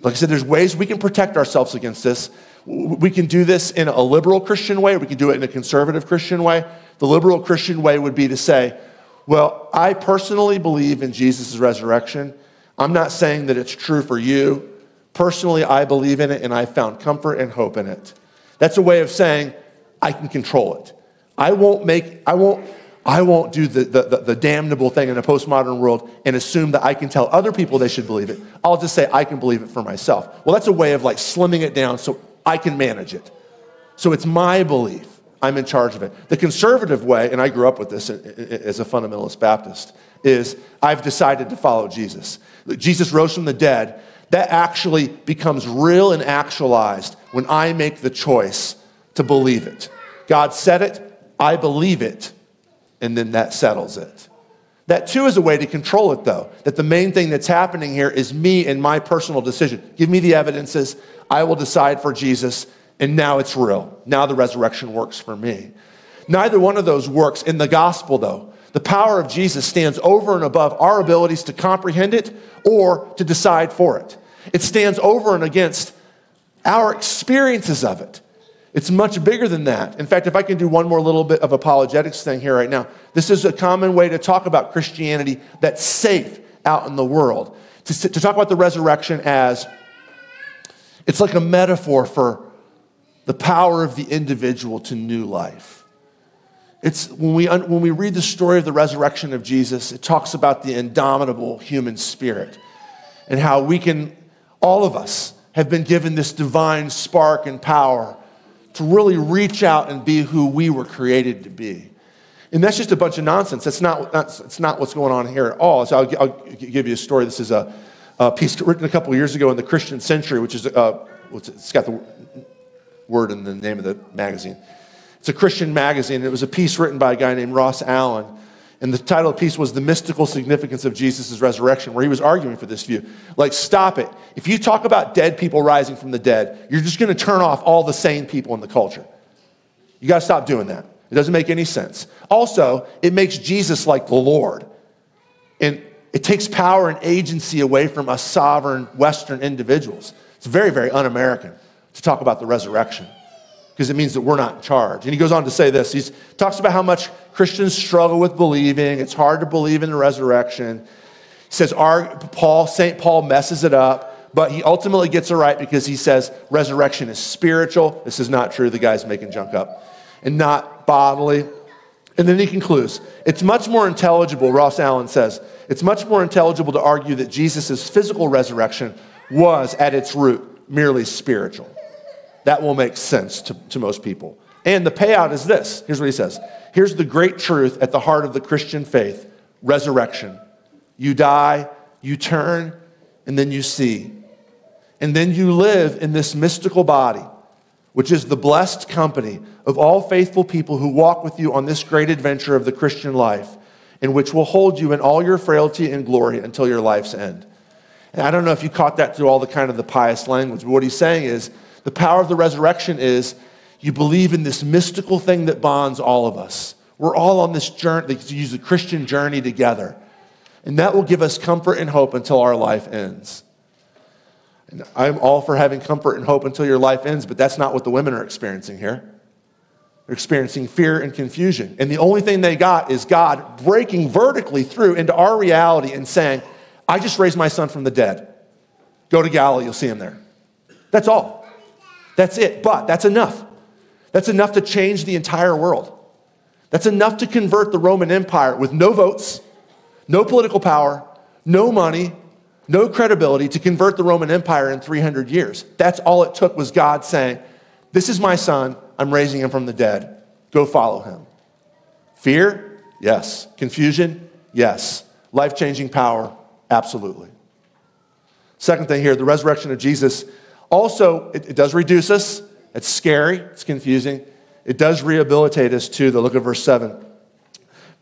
Like I said, there's ways we can protect ourselves against this. We can do this in a liberal Christian way, we can do it in a conservative Christian way. The liberal Christian way would be to say, Well, I personally believe in Jesus' resurrection. I'm not saying that it's true for you. Personally, I believe in it and I found comfort and hope in it. That's a way of saying, I can control it. I won't make, I won't, I won't do the, the, the, damnable thing in a postmodern world and assume that I can tell other people they should believe it. I'll just say I can believe it for myself. Well, that's a way of like slimming it down so I can manage it. So it's my belief. I'm in charge of it. The conservative way, and I grew up with this as a fundamentalist Baptist, is I've decided to follow Jesus. Jesus rose from the dead. That actually becomes real and actualized when I make the choice to believe it. God said it, I believe it, and then that settles it. That too is a way to control it, though. That the main thing that's happening here is me and my personal decision. Give me the evidences, I will decide for Jesus, and now it's real. Now the resurrection works for me. Neither one of those works in the gospel, though. The power of Jesus stands over and above our abilities to comprehend it or to decide for it. It stands over and against our experiences of it. It's much bigger than that. In fact, if I can do one more little bit of apologetics thing here right now, this is a common way to talk about Christianity that's safe out in the world. To, to talk about the resurrection as it's like a metaphor for the power of the individual to new life. It's when we, when we read the story of the resurrection of Jesus, it talks about the indomitable human spirit and how we can, all of us, have been given this divine spark and power to really reach out and be who we were created to be. And that's just a bunch of nonsense. That's not, that's, that's not what's going on here at all. So I'll, I'll give you a story. This is a, a piece written a couple years ago in the Christian Century, which is, uh, it's got the word in the name of the magazine. It's a Christian magazine. It was a piece written by a guy named Ross Allen. And the title of the piece was The Mystical Significance of Jesus' Resurrection, where he was arguing for this view. Like, stop it. If you talk about dead people rising from the dead, you're just going to turn off all the sane people in the culture. You got to stop doing that. It doesn't make any sense. Also, it makes Jesus like the Lord. And it takes power and agency away from us sovereign Western individuals. It's very, very un American to talk about the resurrection because it means that we're not in charge. And he goes on to say this. He talks about how much Christians struggle with believing. It's hard to believe in the resurrection. He says our, Paul, St. Paul messes it up, but he ultimately gets it right because he says resurrection is spiritual. This is not true. The guy's making junk up. And not bodily. And then he concludes it's much more intelligible, Ross Allen says, it's much more intelligible to argue that Jesus' physical resurrection was at its root merely spiritual. That will make sense to, to most people. And the payout is this here's what he says Here's the great truth at the heart of the Christian faith resurrection. You die, you turn, and then you see. And then you live in this mystical body, which is the blessed company of all faithful people who walk with you on this great adventure of the Christian life, and which will hold you in all your frailty and glory until your life's end. And I don't know if you caught that through all the kind of the pious language, but what he's saying is the power of the resurrection is you believe in this mystical thing that bonds all of us. We're all on this journey, to use the Christian journey together. And that will give us comfort and hope until our life ends. And I'm all for having comfort and hope until your life ends, but that's not what the women are experiencing here. They're experiencing fear and confusion. And the only thing they got is God breaking vertically through into our reality and saying, I just raised my son from the dead. Go to Galilee, you'll see him there. That's all. That's it. But that's enough. That's enough to change the entire world. That's enough to convert the Roman Empire with no votes, no political power, no money, no credibility to convert the Roman Empire in 300 years. That's all it took was God saying, This is my son. I'm raising him from the dead. Go follow him. Fear? Yes. Confusion? Yes. Life changing power? Absolutely. Second thing here the resurrection of Jesus also, it, it does reduce us. It's scary, it's confusing. It does rehabilitate us too, The Look at verse 7.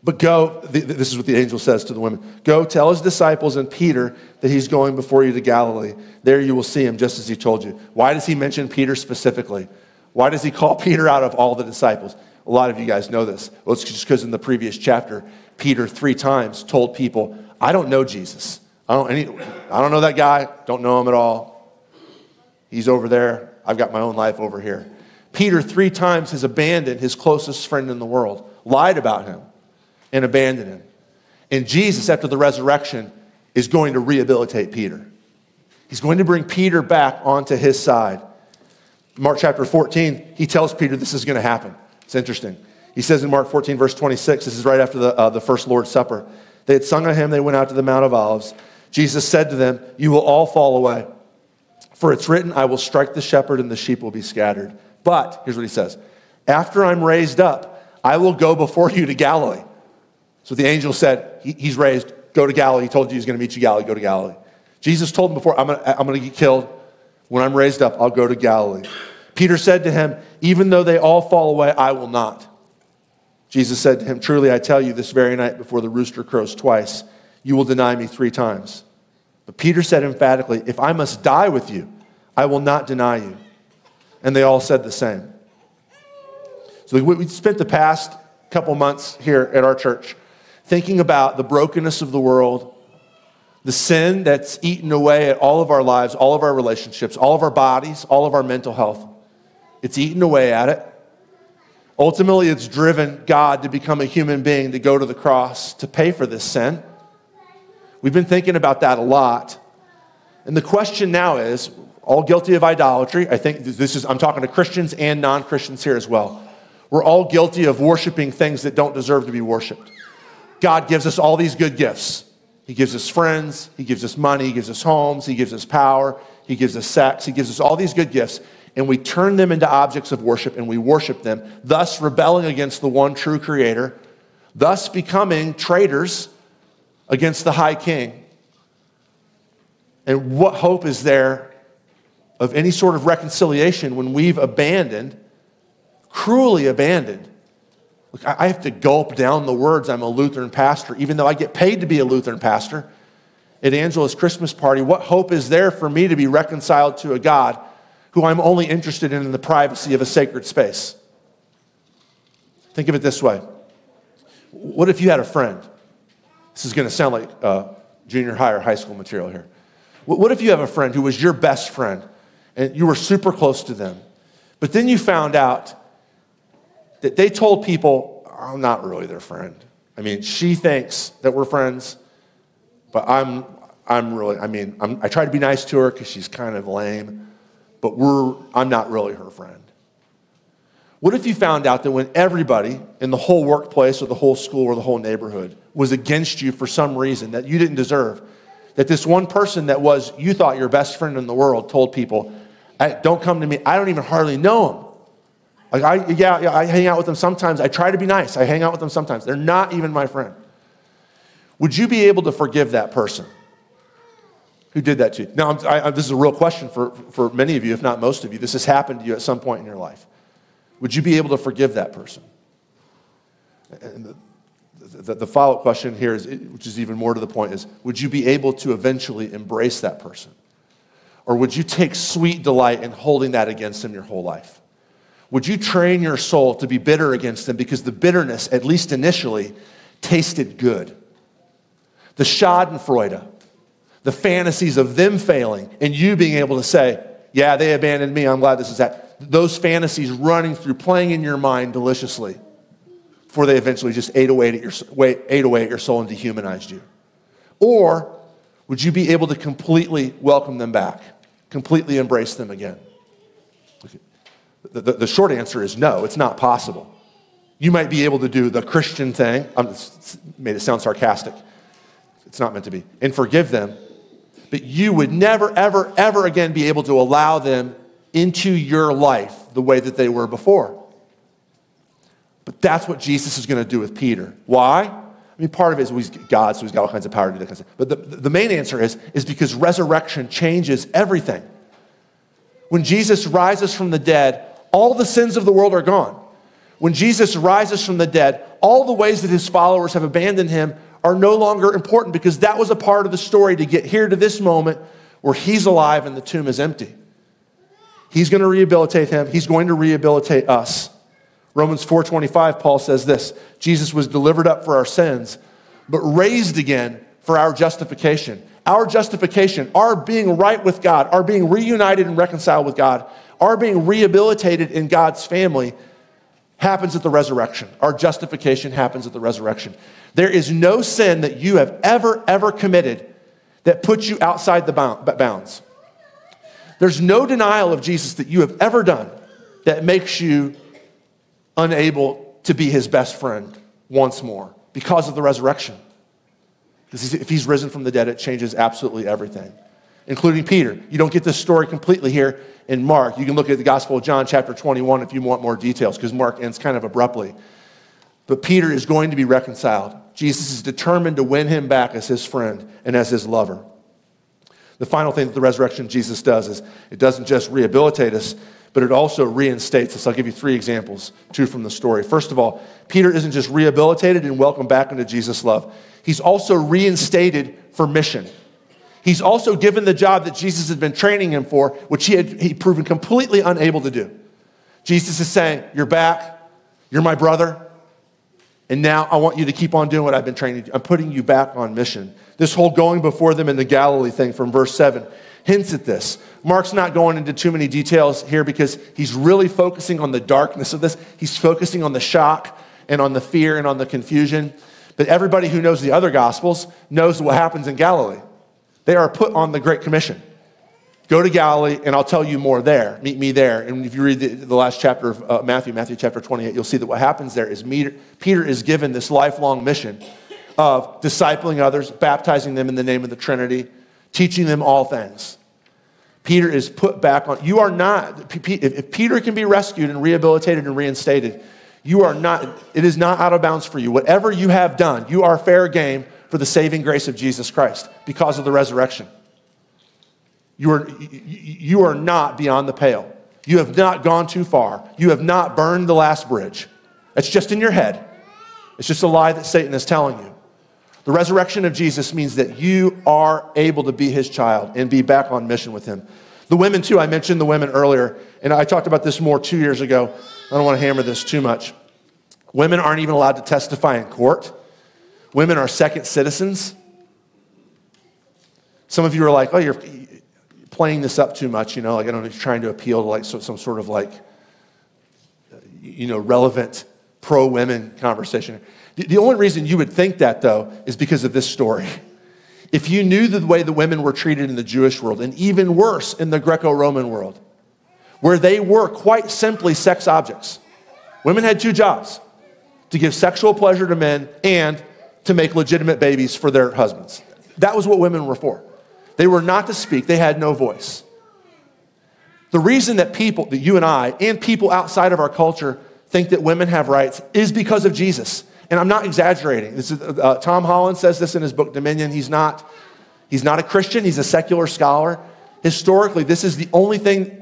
But go, this is what the angel says to the women Go tell his disciples and Peter that he's going before you to Galilee. There you will see him, just as he told you. Why does he mention Peter specifically? Why does he call Peter out of all the disciples? A lot of you guys know this. Well, it's just because in the previous chapter, Peter three times told people, I don't know Jesus. I don't, any, I don't know that guy, don't know him at all. He's over there. I've got my own life over here. Peter, three times, has abandoned his closest friend in the world, lied about him, and abandoned him. And Jesus, after the resurrection, is going to rehabilitate Peter. He's going to bring Peter back onto his side. Mark chapter 14, he tells Peter this is going to happen. It's interesting. He says in Mark 14, verse 26, this is right after the, uh, the first Lord's Supper. They had sung a hymn, they went out to the Mount of Olives. Jesus said to them, You will all fall away. For it's written, I will strike the shepherd and the sheep will be scattered. But, here's what he says After I'm raised up, I will go before you to Galilee. So the angel said, he, He's raised, go to Galilee. He told you he's going to meet you Galilee, go to Galilee. Jesus told him before, I'm going to get killed. When I'm raised up, I'll go to Galilee. Peter said to him, Even though they all fall away, I will not. Jesus said to him, Truly I tell you, this very night before the rooster crows twice, you will deny me three times. But Peter said emphatically, If I must die with you, I will not deny you. And they all said the same. So we spent the past couple months here at our church thinking about the brokenness of the world, the sin that's eaten away at all of our lives, all of our relationships, all of our bodies, all of our mental health. It's eaten away at it. Ultimately, it's driven God to become a human being, to go to the cross, to pay for this sin. We've been thinking about that a lot. And the question now is all guilty of idolatry. I think this is, I'm talking to Christians and non Christians here as well. We're all guilty of worshiping things that don't deserve to be worshiped. God gives us all these good gifts. He gives us friends, He gives us money, He gives us homes, He gives us power, He gives us sex, He gives us all these good gifts. And we turn them into objects of worship and we worship them, thus rebelling against the one true Creator, thus becoming traitors against the high king. And what hope is there of any sort of reconciliation when we've abandoned, cruelly abandoned? Look, I have to gulp down the words, I'm a Lutheran pastor, even though I get paid to be a Lutheran pastor. At Angela's Christmas party, what hope is there for me to be reconciled to a God who I'm only interested in in the privacy of a sacred space? Think of it this way What if you had a friend this is going to sound like uh, junior high or high school material here. What if you have a friend who was your best friend and you were super close to them, but then you found out that they told people, I'm not really their friend. I mean, she thinks that we're friends, but I'm, I'm really, I mean, I'm, I try to be nice to her because she's kind of lame, but we're, I'm not really her friend. What if you found out that when everybody in the whole workplace or the whole school or the whole neighborhood was against you for some reason that you didn't deserve, that this one person that was, you thought your best friend in the world told people, don't come to me, I don't even hardly know him. Like, I, yeah, yeah, I hang out with them sometimes. I try to be nice. I hang out with them sometimes. They're not even my friend. Would you be able to forgive that person who did that to you? Now, I, I, this is a real question for, for many of you, if not most of you. This has happened to you at some point in your life. Would you be able to forgive that person? And the, the, the follow up question here, is, which is even more to the point, is would you be able to eventually embrace that person? Or would you take sweet delight in holding that against them your whole life? Would you train your soul to be bitter against them because the bitterness, at least initially, tasted good? The Schadenfreude, the fantasies of them failing, and you being able to say, Yeah, they abandoned me, I'm glad this is that those fantasies running through, playing in your mind deliciously before they eventually just ate away at your, ate away at your soul and dehumanized you? Or would you be able to completely welcome them back, completely embrace them again? The, the, the short answer is no, it's not possible. You might be able to do the Christian thing, I made it sound sarcastic. It's not meant to be, and forgive them, but you would never, ever, ever again be able to allow them into your life the way that they were before. But that's what Jesus is going to do with Peter. Why? I mean, part of it is God, so he's got all kinds of power to do that kind of stuff. But the, the main answer is, is because resurrection changes everything. When Jesus rises from the dead, all the sins of the world are gone. When Jesus rises from the dead, all the ways that his followers have abandoned him are no longer important because that was a part of the story to get here to this moment where he's alive and the tomb is empty. He's going to rehabilitate him, he's going to rehabilitate us. Romans 4:25 Paul says this, Jesus was delivered up for our sins, but raised again for our justification. Our justification, our being right with God, our being reunited and reconciled with God, our being rehabilitated in God's family happens at the resurrection. Our justification happens at the resurrection. There is no sin that you have ever, ever committed that puts you outside the bounds. There's no denial of Jesus that you have ever done that makes you unable to be his best friend once more because of the resurrection. Because if he's risen from the dead, it changes absolutely everything, including Peter. You don't get this story completely here in Mark. You can look at the Gospel of John, chapter 21, if you want more details, because Mark ends kind of abruptly. But Peter is going to be reconciled. Jesus is determined to win him back as his friend and as his lover. The final thing that the resurrection Jesus does is it doesn't just rehabilitate us, but it also reinstates us. I'll give you three examples, two from the story. First of all, Peter isn't just rehabilitated and welcomed back into Jesus' love, he's also reinstated for mission. He's also given the job that Jesus had been training him for, which he had he proven completely unable to do. Jesus is saying, You're back, you're my brother, and now I want you to keep on doing what I've been training you. I'm putting you back on mission. This whole going before them in the Galilee thing from verse 7 hints at this. Mark's not going into too many details here because he's really focusing on the darkness of this. He's focusing on the shock and on the fear and on the confusion. But everybody who knows the other gospels knows what happens in Galilee. They are put on the Great Commission. Go to Galilee, and I'll tell you more there. Meet me there. And if you read the, the last chapter of uh, Matthew, Matthew chapter 28, you'll see that what happens there is Peter, Peter is given this lifelong mission of discipling others, baptizing them in the name of the Trinity, teaching them all things. Peter is put back on. You are not, if Peter can be rescued and rehabilitated and reinstated, you are not, it is not out of bounds for you. Whatever you have done, you are fair game for the saving grace of Jesus Christ because of the resurrection. You are, you are not beyond the pale. You have not gone too far. You have not burned the last bridge. It's just in your head. It's just a lie that Satan is telling you. The resurrection of Jesus means that you are able to be his child and be back on mission with him. The women, too, I mentioned the women earlier, and I talked about this more two years ago. I don't want to hammer this too much. Women aren't even allowed to testify in court, women are second citizens. Some of you are like, oh, you're playing this up too much, you know, like I don't know, you're trying to appeal to like some sort of like, you know, relevant pro women conversation. The only reason you would think that, though, is because of this story. If you knew the way the women were treated in the Jewish world, and even worse in the Greco Roman world, where they were quite simply sex objects, women had two jobs to give sexual pleasure to men and to make legitimate babies for their husbands. That was what women were for. They were not to speak, they had no voice. The reason that people, that you and I, and people outside of our culture think that women have rights is because of Jesus. And I'm not exaggerating. This is, uh, Tom Holland says this in his book Dominion. He's not, he's not a Christian, he's a secular scholar. Historically, this is the only thing.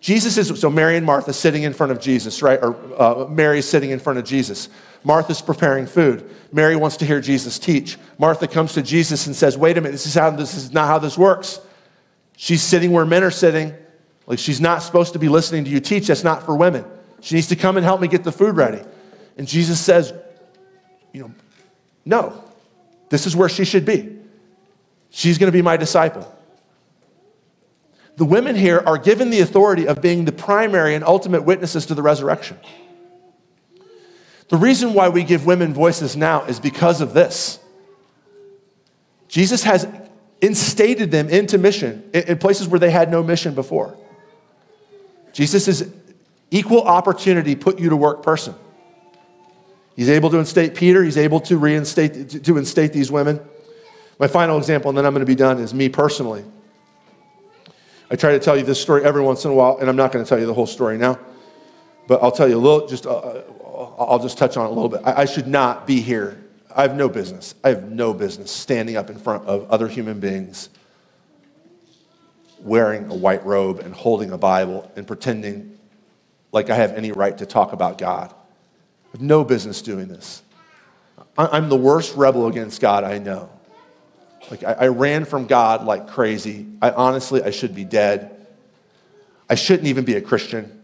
Jesus is, so Mary and Martha sitting in front of Jesus, right? Or uh, is sitting in front of Jesus. Martha's preparing food. Mary wants to hear Jesus teach. Martha comes to Jesus and says, Wait a minute, this is, how, this is not how this works. She's sitting where men are sitting. Like she's not supposed to be listening to you teach. That's not for women. She needs to come and help me get the food ready. And Jesus says, you know, no, this is where she should be. She's going to be my disciple. The women here are given the authority of being the primary and ultimate witnesses to the resurrection. The reason why we give women voices now is because of this. Jesus has instated them into mission in places where they had no mission before. Jesus is equal opportunity, put you to work person. He's able to instate Peter, he's able to reinstate to, instate these women. My final example, and then I'm going to be done, is me personally. I try to tell you this story every once in a while, and I'm not going to tell you the whole story now, but I'll tell you a little, just, uh, uh, I'll just touch on it a little bit. I, I should not be here. I have no business. I have no business standing up in front of other human beings wearing a white robe and holding a Bible and pretending like I have any right to talk about God. I have no business doing this. I'm the worst rebel against God I know. Like, I, I ran from God like crazy. I honestly, I should be dead. I shouldn't even be a Christian.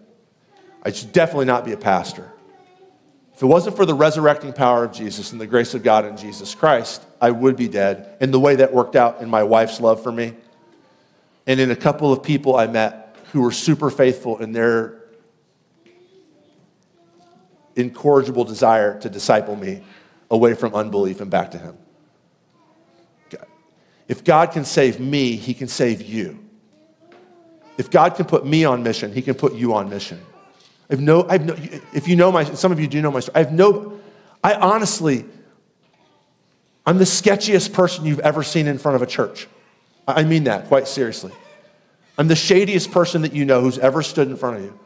I should definitely not be a pastor. If it wasn't for the resurrecting power of Jesus and the grace of God in Jesus Christ, I would be dead. And the way that worked out in my wife's love for me, and in a couple of people I met who were super faithful in their incorrigible desire to disciple me away from unbelief and back to Him. If God can save me, He can save you. If God can put me on mission, He can put you on mission. I've no, I've no, if you know my, some of you do know my story. I have no, I honestly, I'm the sketchiest person you've ever seen in front of a church. I mean that quite seriously. I'm the shadiest person that you know who's ever stood in front of you.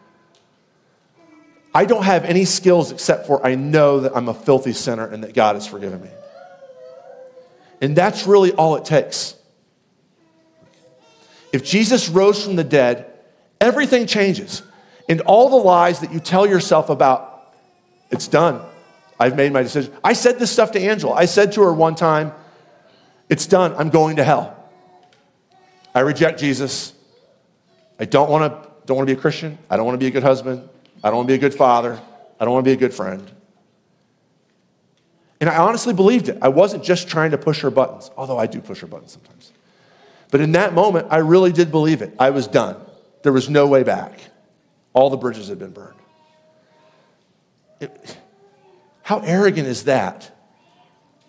I don't have any skills except for I know that I'm a filthy sinner and that God has forgiven me. And that's really all it takes. If Jesus rose from the dead, everything changes. And all the lies that you tell yourself about, it's done. I've made my decision. I said this stuff to Angela. I said to her one time, it's done. I'm going to hell. I reject Jesus. I don't want to don't want to be a Christian. I don't want to be a good husband. I don't want to be a good father. I don't want to be a good friend. And I honestly believed it. I wasn't just trying to push her buttons, although I do push her buttons sometimes. But in that moment, I really did believe it. I was done. There was no way back. All the bridges had been burned. It, how arrogant is that?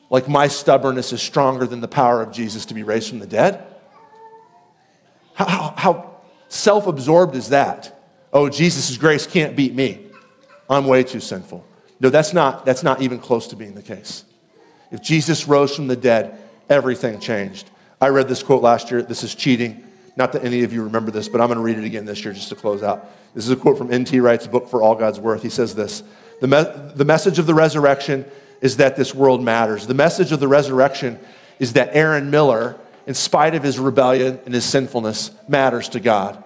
Like my stubbornness is stronger than the power of Jesus to be raised from the dead? How, how, how self absorbed is that? Oh, Jesus' grace can't beat me. I'm way too sinful. No, that's not, that's not even close to being the case. If Jesus rose from the dead, everything changed. I read this quote last year. This is cheating. Not that any of you remember this, but I'm going to read it again this year just to close out. This is a quote from N.T. Wright's book, For All God's Worth. He says this the, me- the message of the resurrection is that this world matters. The message of the resurrection is that Aaron Miller, in spite of his rebellion and his sinfulness, matters to God.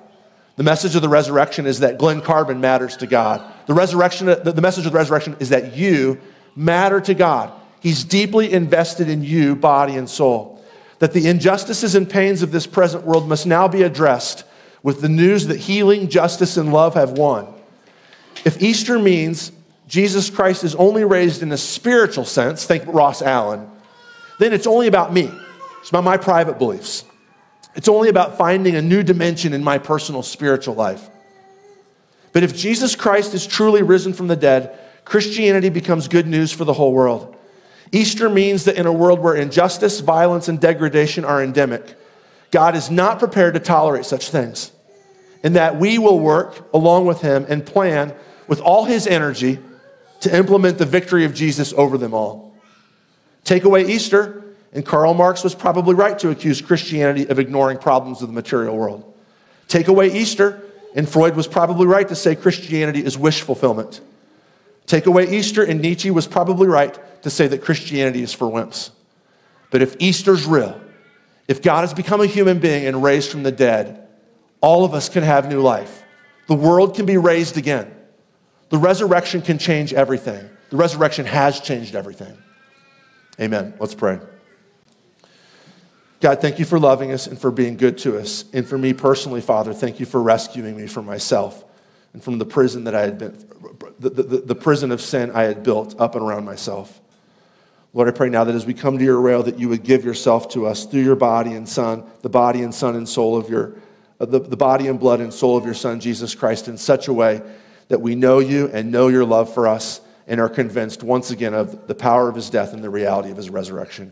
The message of the resurrection is that Glen Carbon matters to God. The, resurrection, the message of the resurrection is that you matter to God. He's deeply invested in you, body and soul. That the injustices and pains of this present world must now be addressed with the news that healing, justice, and love have won. If Easter means Jesus Christ is only raised in a spiritual sense, think Ross Allen, then it's only about me. It's about my private beliefs. It's only about finding a new dimension in my personal spiritual life. But if Jesus Christ is truly risen from the dead, Christianity becomes good news for the whole world. Easter means that in a world where injustice, violence, and degradation are endemic, God is not prepared to tolerate such things. And that we will work along with Him and plan with all His energy to implement the victory of Jesus over them all. Take away Easter, and Karl Marx was probably right to accuse Christianity of ignoring problems of the material world. Take away Easter, and Freud was probably right to say Christianity is wish fulfillment. Take away Easter, and Nietzsche was probably right to say that Christianity is for wimps. But if Easter's real, if God has become a human being and raised from the dead, all of us can have new life. The world can be raised again. The resurrection can change everything. The resurrection has changed everything. Amen. Let's pray. God, thank you for loving us and for being good to us. And for me personally, Father, thank you for rescuing me from myself and from the prison that I had been, the, the, the prison of sin I had built up and around myself. Lord, I pray now that as we come to your rail, that you would give yourself to us through your body and son, the body and son and soul of your, uh, the, the body and blood and soul of your son, Jesus Christ, in such a way that we know you and know your love for us and are convinced once again of the power of his death and the reality of his resurrection.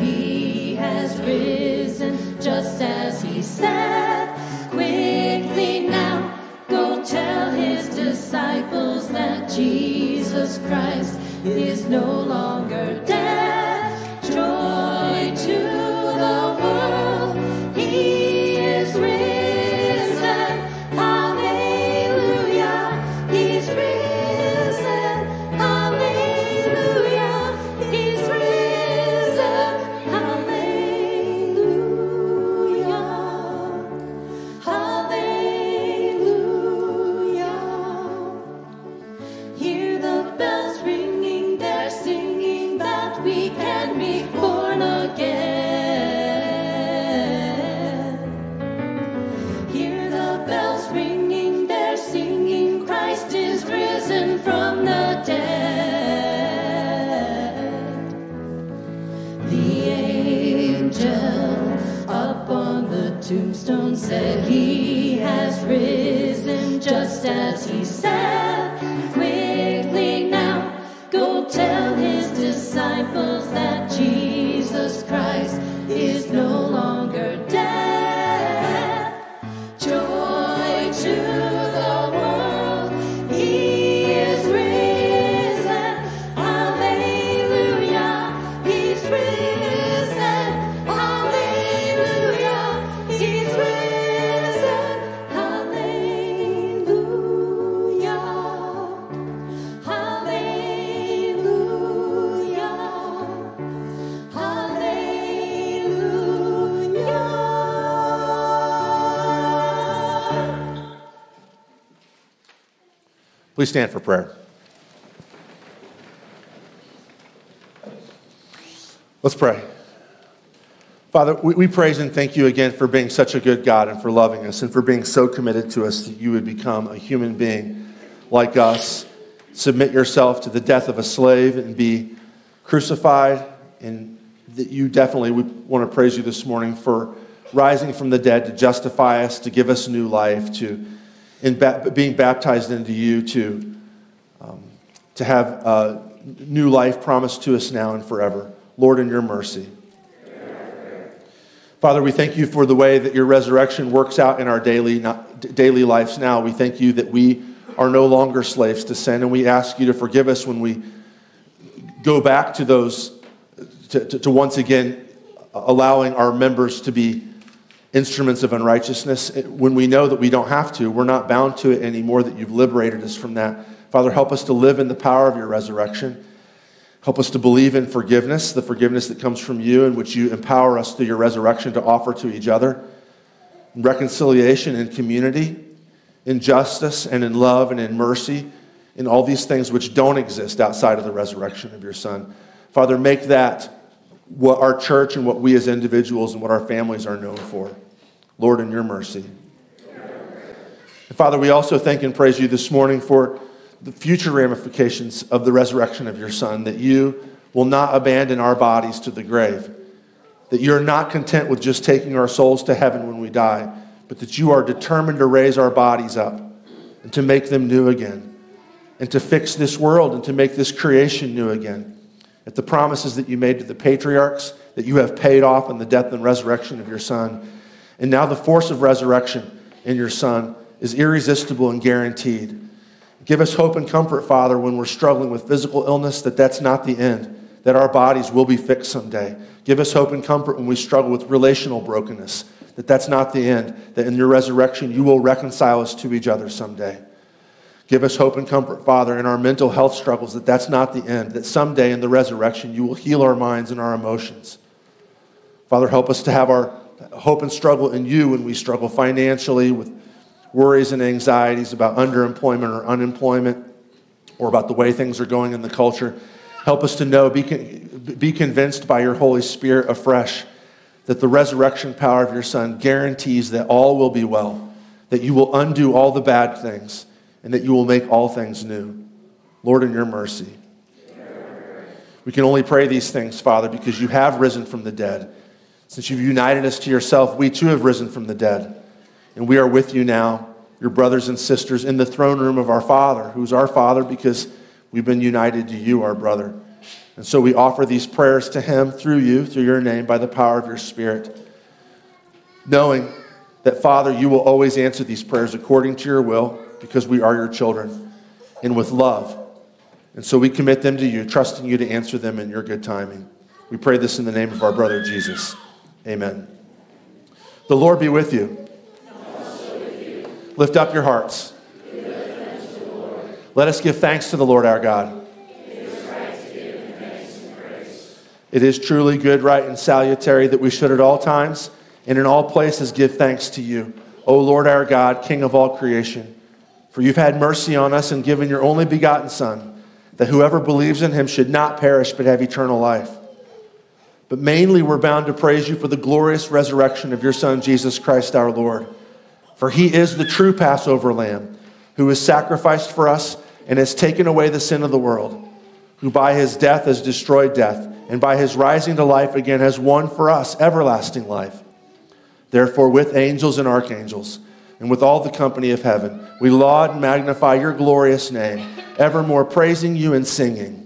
he has risen just as he said. Quickly now, go tell his disciples that Jesus Christ is no longer dead. Said he has risen just as Please stand for prayer. Let's pray. Father, we, we praise and thank you again for being such a good God and for loving us and for being so committed to us that you would become a human being like us, submit yourself to the death of a slave and be crucified. And that you definitely we want to praise you this morning for rising from the dead to justify us, to give us new life, to in ba- being baptized into you, to um, to have new life promised to us now and forever. Lord, in your mercy. Father, we thank you for the way that your resurrection works out in our daily, not, daily lives now. We thank you that we are no longer slaves to sin, and we ask you to forgive us when we go back to those, to, to, to once again allowing our members to be instruments of unrighteousness when we know that we don't have to. We're not bound to it anymore, that you've liberated us from that. Father, help us to live in the power of your resurrection. Help us to believe in forgiveness, the forgiveness that comes from you, and which you empower us through your resurrection to offer to each other. In reconciliation and community, in justice and in love and in mercy, in all these things which don't exist outside of the resurrection of your Son. Father, make that what our church and what we as individuals and what our families are known for. Lord, in your mercy. And Father, we also thank and praise you this morning for the future ramifications of the resurrection of your Son, that you will not abandon our bodies to the grave, that you're not content with just taking our souls to heaven when we die, but that you are determined to raise our bodies up and to make them new again, and to fix this world and to make this creation new again. At the promises that you made to the patriarchs, that you have paid off in the death and resurrection of your Son. And now the force of resurrection in your Son is irresistible and guaranteed. Give us hope and comfort, Father, when we're struggling with physical illness, that that's not the end, that our bodies will be fixed someday. Give us hope and comfort when we struggle with relational brokenness, that that's not the end, that in your resurrection you will reconcile us to each other someday. Give us hope and comfort, Father, in our mental health struggles, that that's not the end, that someday in the resurrection you will heal our minds and our emotions. Father, help us to have our hope and struggle in you when we struggle financially with worries and anxieties about underemployment or unemployment or about the way things are going in the culture. Help us to know, be, be convinced by your Holy Spirit afresh that the resurrection power of your Son guarantees that all will be well, that you will undo all the bad things, and that you will make all things new. Lord, in your mercy. We can only pray these things, Father, because you have risen from the dead. Since you've united us to yourself, we too have risen from the dead. And we are with you now, your brothers and sisters, in the throne room of our Father, who's our Father because we've been united to you, our brother. And so we offer these prayers to him through you, through your name, by the power of your Spirit, knowing that, Father, you will always answer these prayers according to your will because we are your children and with love. And so we commit them to you, trusting you to answer them in your good timing. We pray this in the name of our brother Jesus. Amen. The Lord be with you. Lift up your hearts. Let us give thanks to the Lord our God. It is truly good, right, and salutary that we should at all times and in all places give thanks to you, O Lord our God, King of all creation. For you've had mercy on us and given your only begotten Son, that whoever believes in him should not perish but have eternal life. But mainly we're bound to praise you for the glorious resurrection of your Son, Jesus Christ our Lord. For he is the true Passover lamb who was sacrificed for us and has taken away the sin of the world, who by his death has destroyed death, and by his rising to life again has won for us everlasting life. Therefore, with angels and archangels, and with all the company of heaven, we laud and magnify your glorious name, evermore praising you and singing.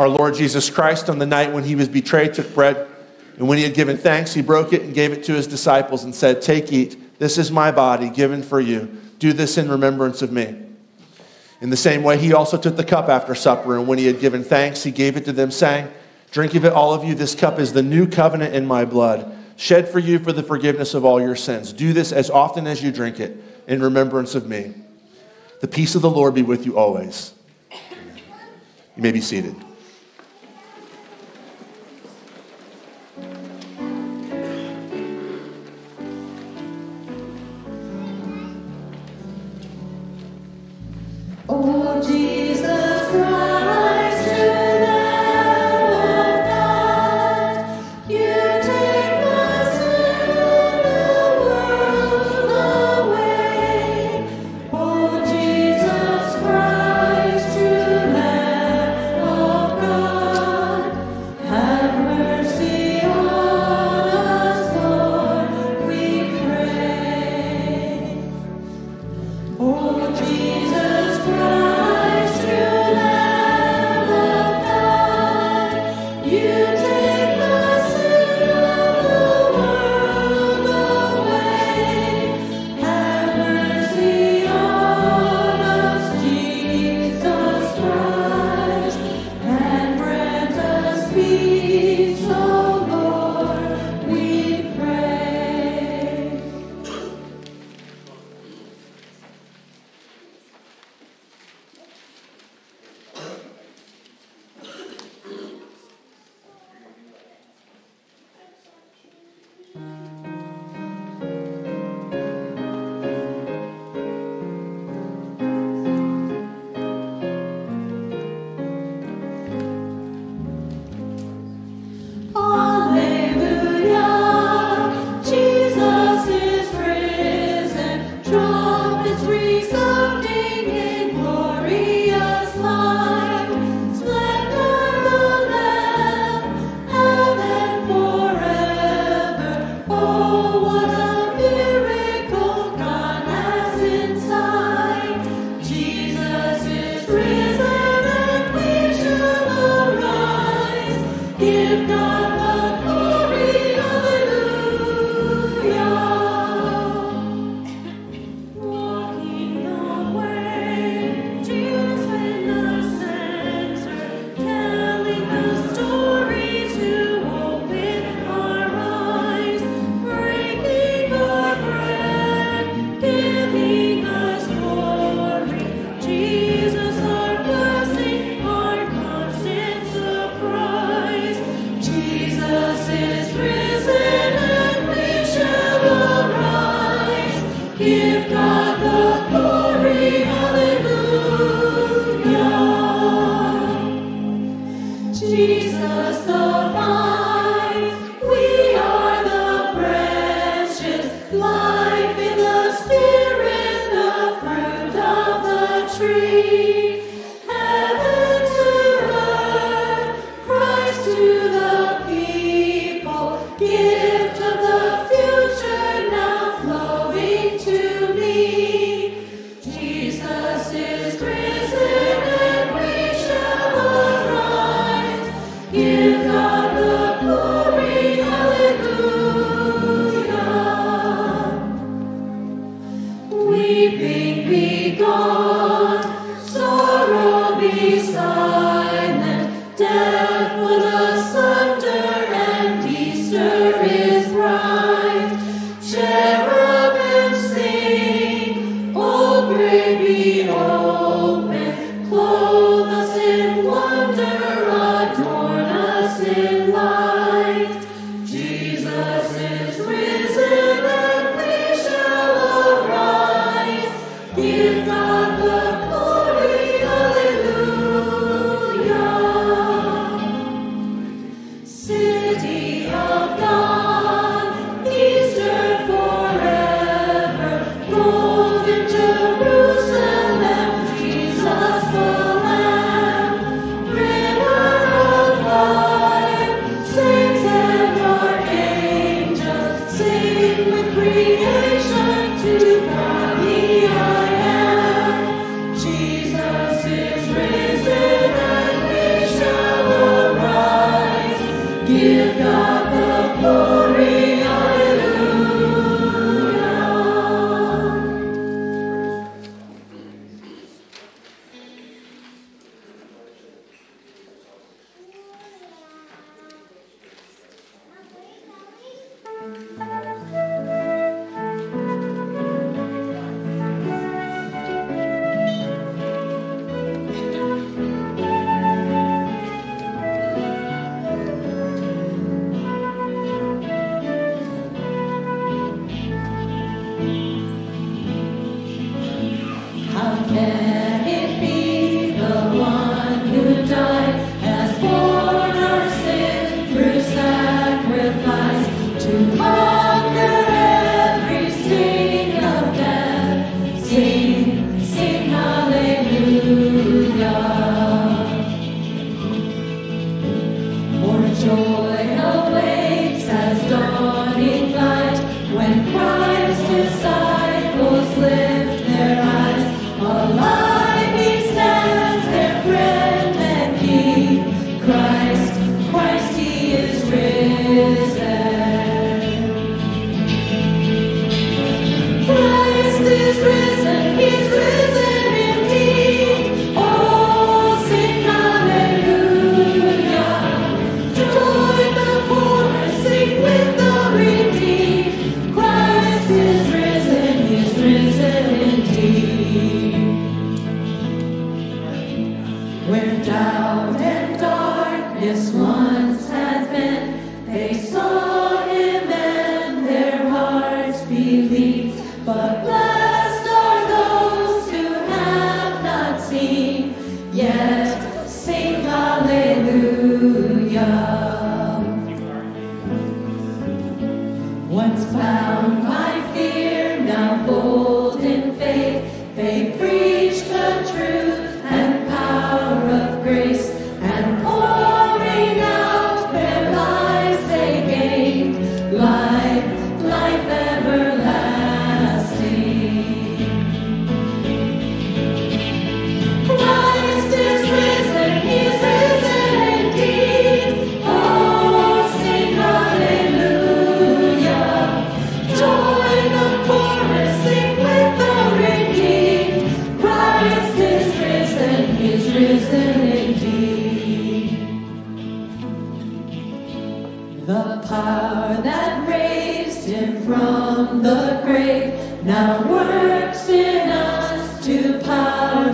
Our Lord Jesus Christ, on the night when he was betrayed, took bread, and when he had given thanks, he broke it and gave it to his disciples and said, Take, eat. This is my body given for you. Do this in remembrance of me. In the same way, he also took the cup after supper, and when he had given thanks, he gave it to them, saying, Drink of it, all of you. This cup is the new covenant in my blood, shed for you for the forgiveness of all your sins. Do this as often as you drink it in remembrance of me. The peace of the Lord be with you always. You may be seated.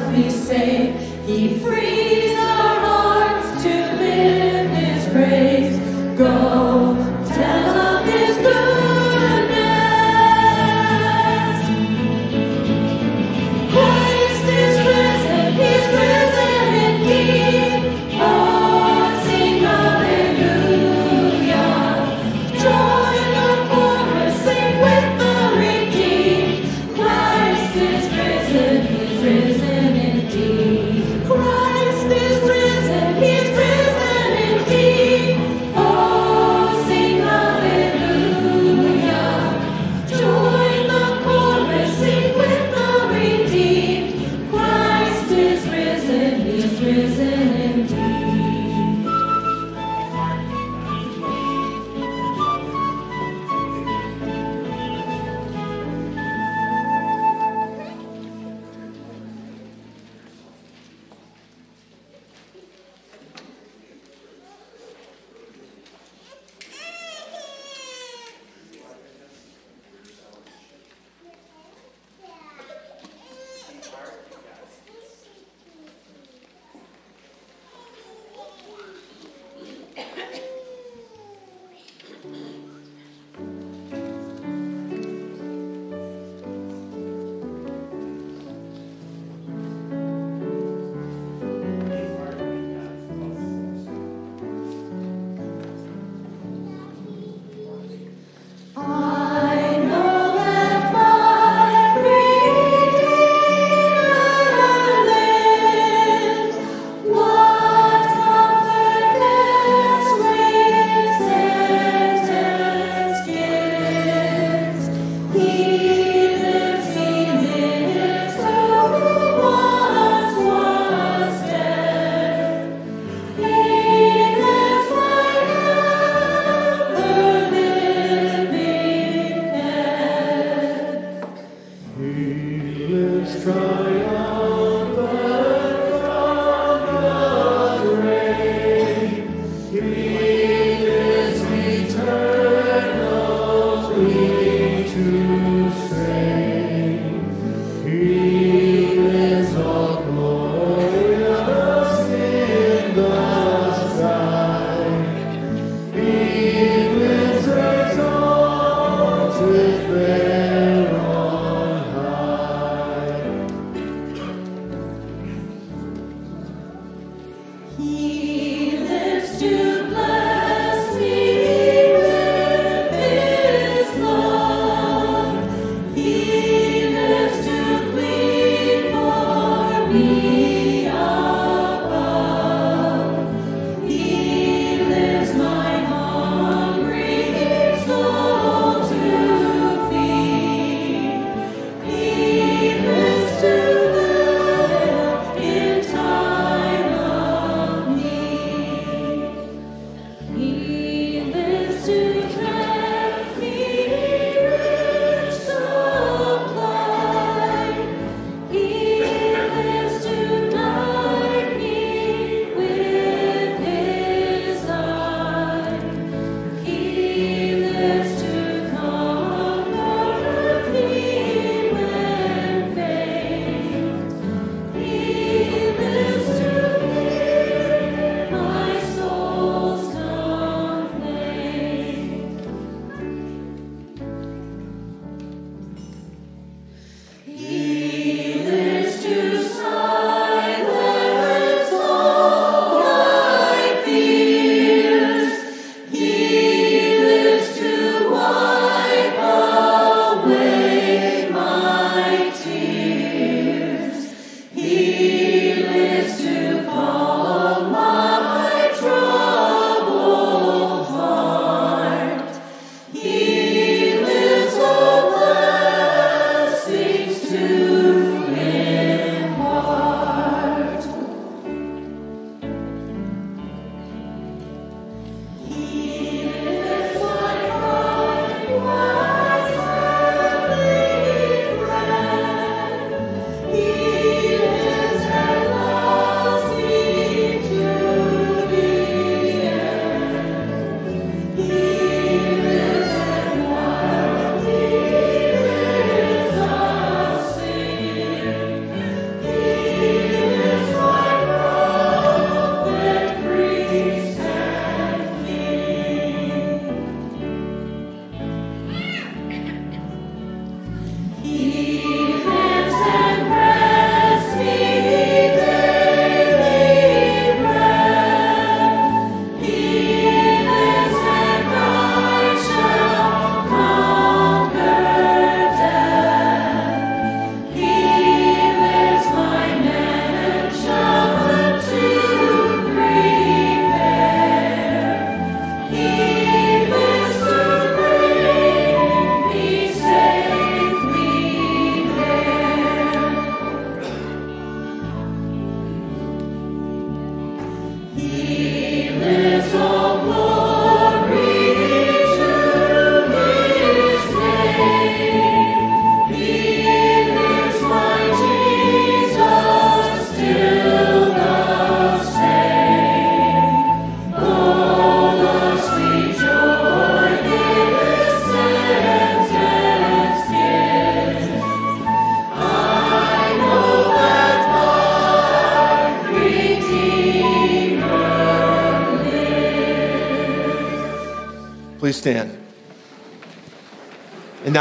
Powerfully save. He frees He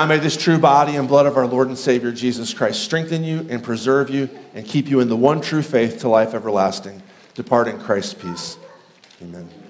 now may this true body and blood of our Lord and Savior Jesus Christ strengthen you and preserve you and keep you in the one true faith to life everlasting. Depart in Christ's peace. Amen.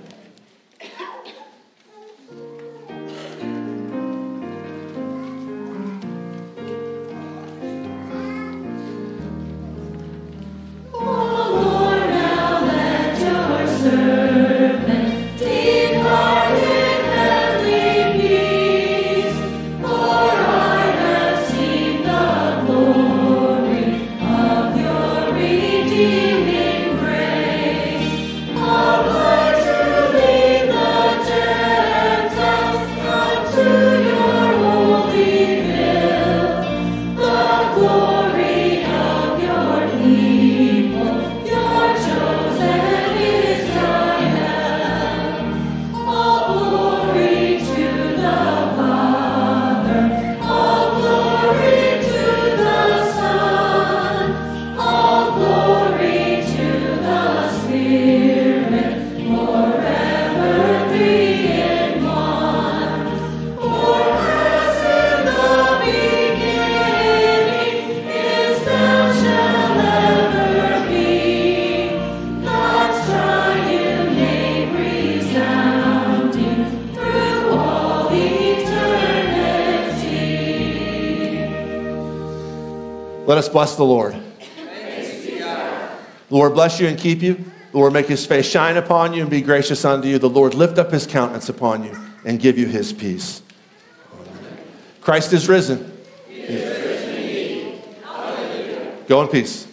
Bless the Lord. The Lord bless you and keep you. The Lord make his face shine upon you and be gracious unto you. The Lord lift up his countenance upon you and give you his peace. Christ is risen. Go in peace.